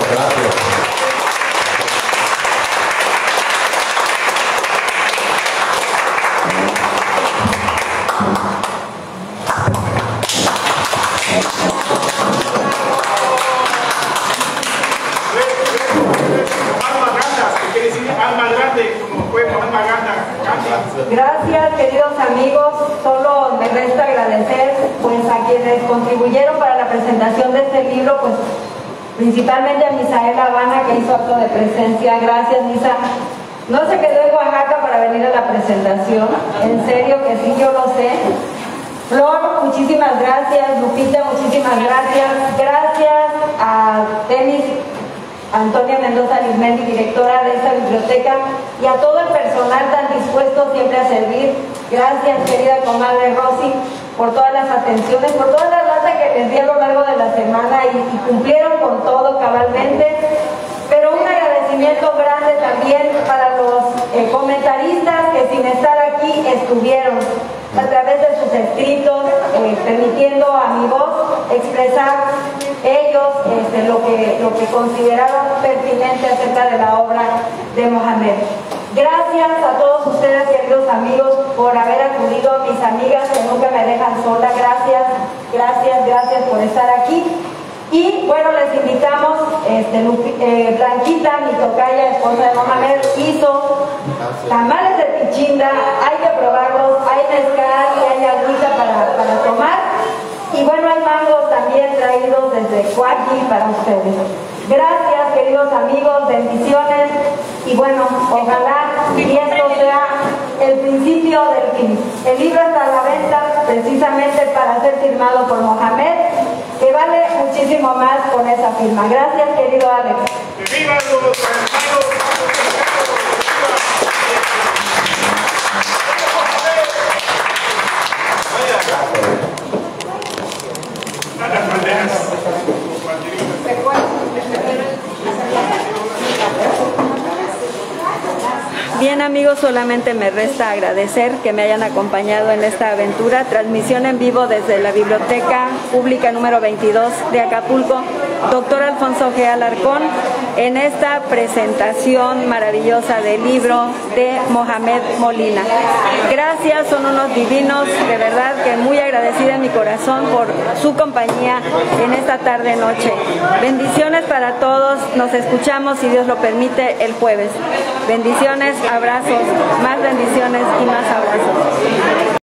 gracias. Gracias, queridos amigos. Solo me resta agradecer pues, a quienes contribuyeron para la presentación de este libro, pues principalmente presencia. Gracias, Misa. No se quedó en Oaxaca para venir a la presentación, en serio que sí, yo lo sé. Flor, muchísimas gracias. Lupita, muchísimas gracias. Gracias a Tenis Antonia Mendoza Lismendi, directora de esta biblioteca, y a todo el personal tan dispuesto siempre a servir. Gracias, querida comadre Rosy, por todas las atenciones, por toda la data que les a lo largo de la semana y, y cumplieron con todo cabalmente. Agradecimiento grande también para los eh, comentaristas que sin estar aquí estuvieron a través de sus escritos, eh, permitiendo a mi voz expresar ellos este, lo, que, lo que consideraron pertinente acerca de la obra de Mohamed. Gracias a todos ustedes, queridos amigos, por haber acudido, mis amigas que nunca me dejan sola, gracias, gracias, gracias por estar aquí. Y bueno, les invitamos, este, eh, Blanquita, mi tocaya, esposa de Mohamed, hizo tamales de pichinda, hay que probarlos, hay mezcal y hay agüita para, para tomar. Y bueno, hay mangos también traídos desde Coaqui para ustedes. Gracias, queridos amigos, bendiciones. Y bueno, ojalá y esto sea el principio del fin. El libro está a la venta precisamente para ser firmado por Mohamed, vale muchísimo más con esa firma. Gracias, querido Alex. Bien amigos, solamente me resta agradecer que me hayan acompañado en esta aventura, transmisión en vivo desde la Biblioteca Pública número 22 de Acapulco, doctor Alfonso G. Alarcón, en esta presentación maravillosa del libro de Mohamed Molina. Gracias, son unos divinos, de verdad que muy agradecida en mi corazón por su compañía en esta tarde noche. Bendiciones para todos, nos escuchamos si Dios lo permite el jueves. Bendiciones, abrazos, más bendiciones y más abrazos.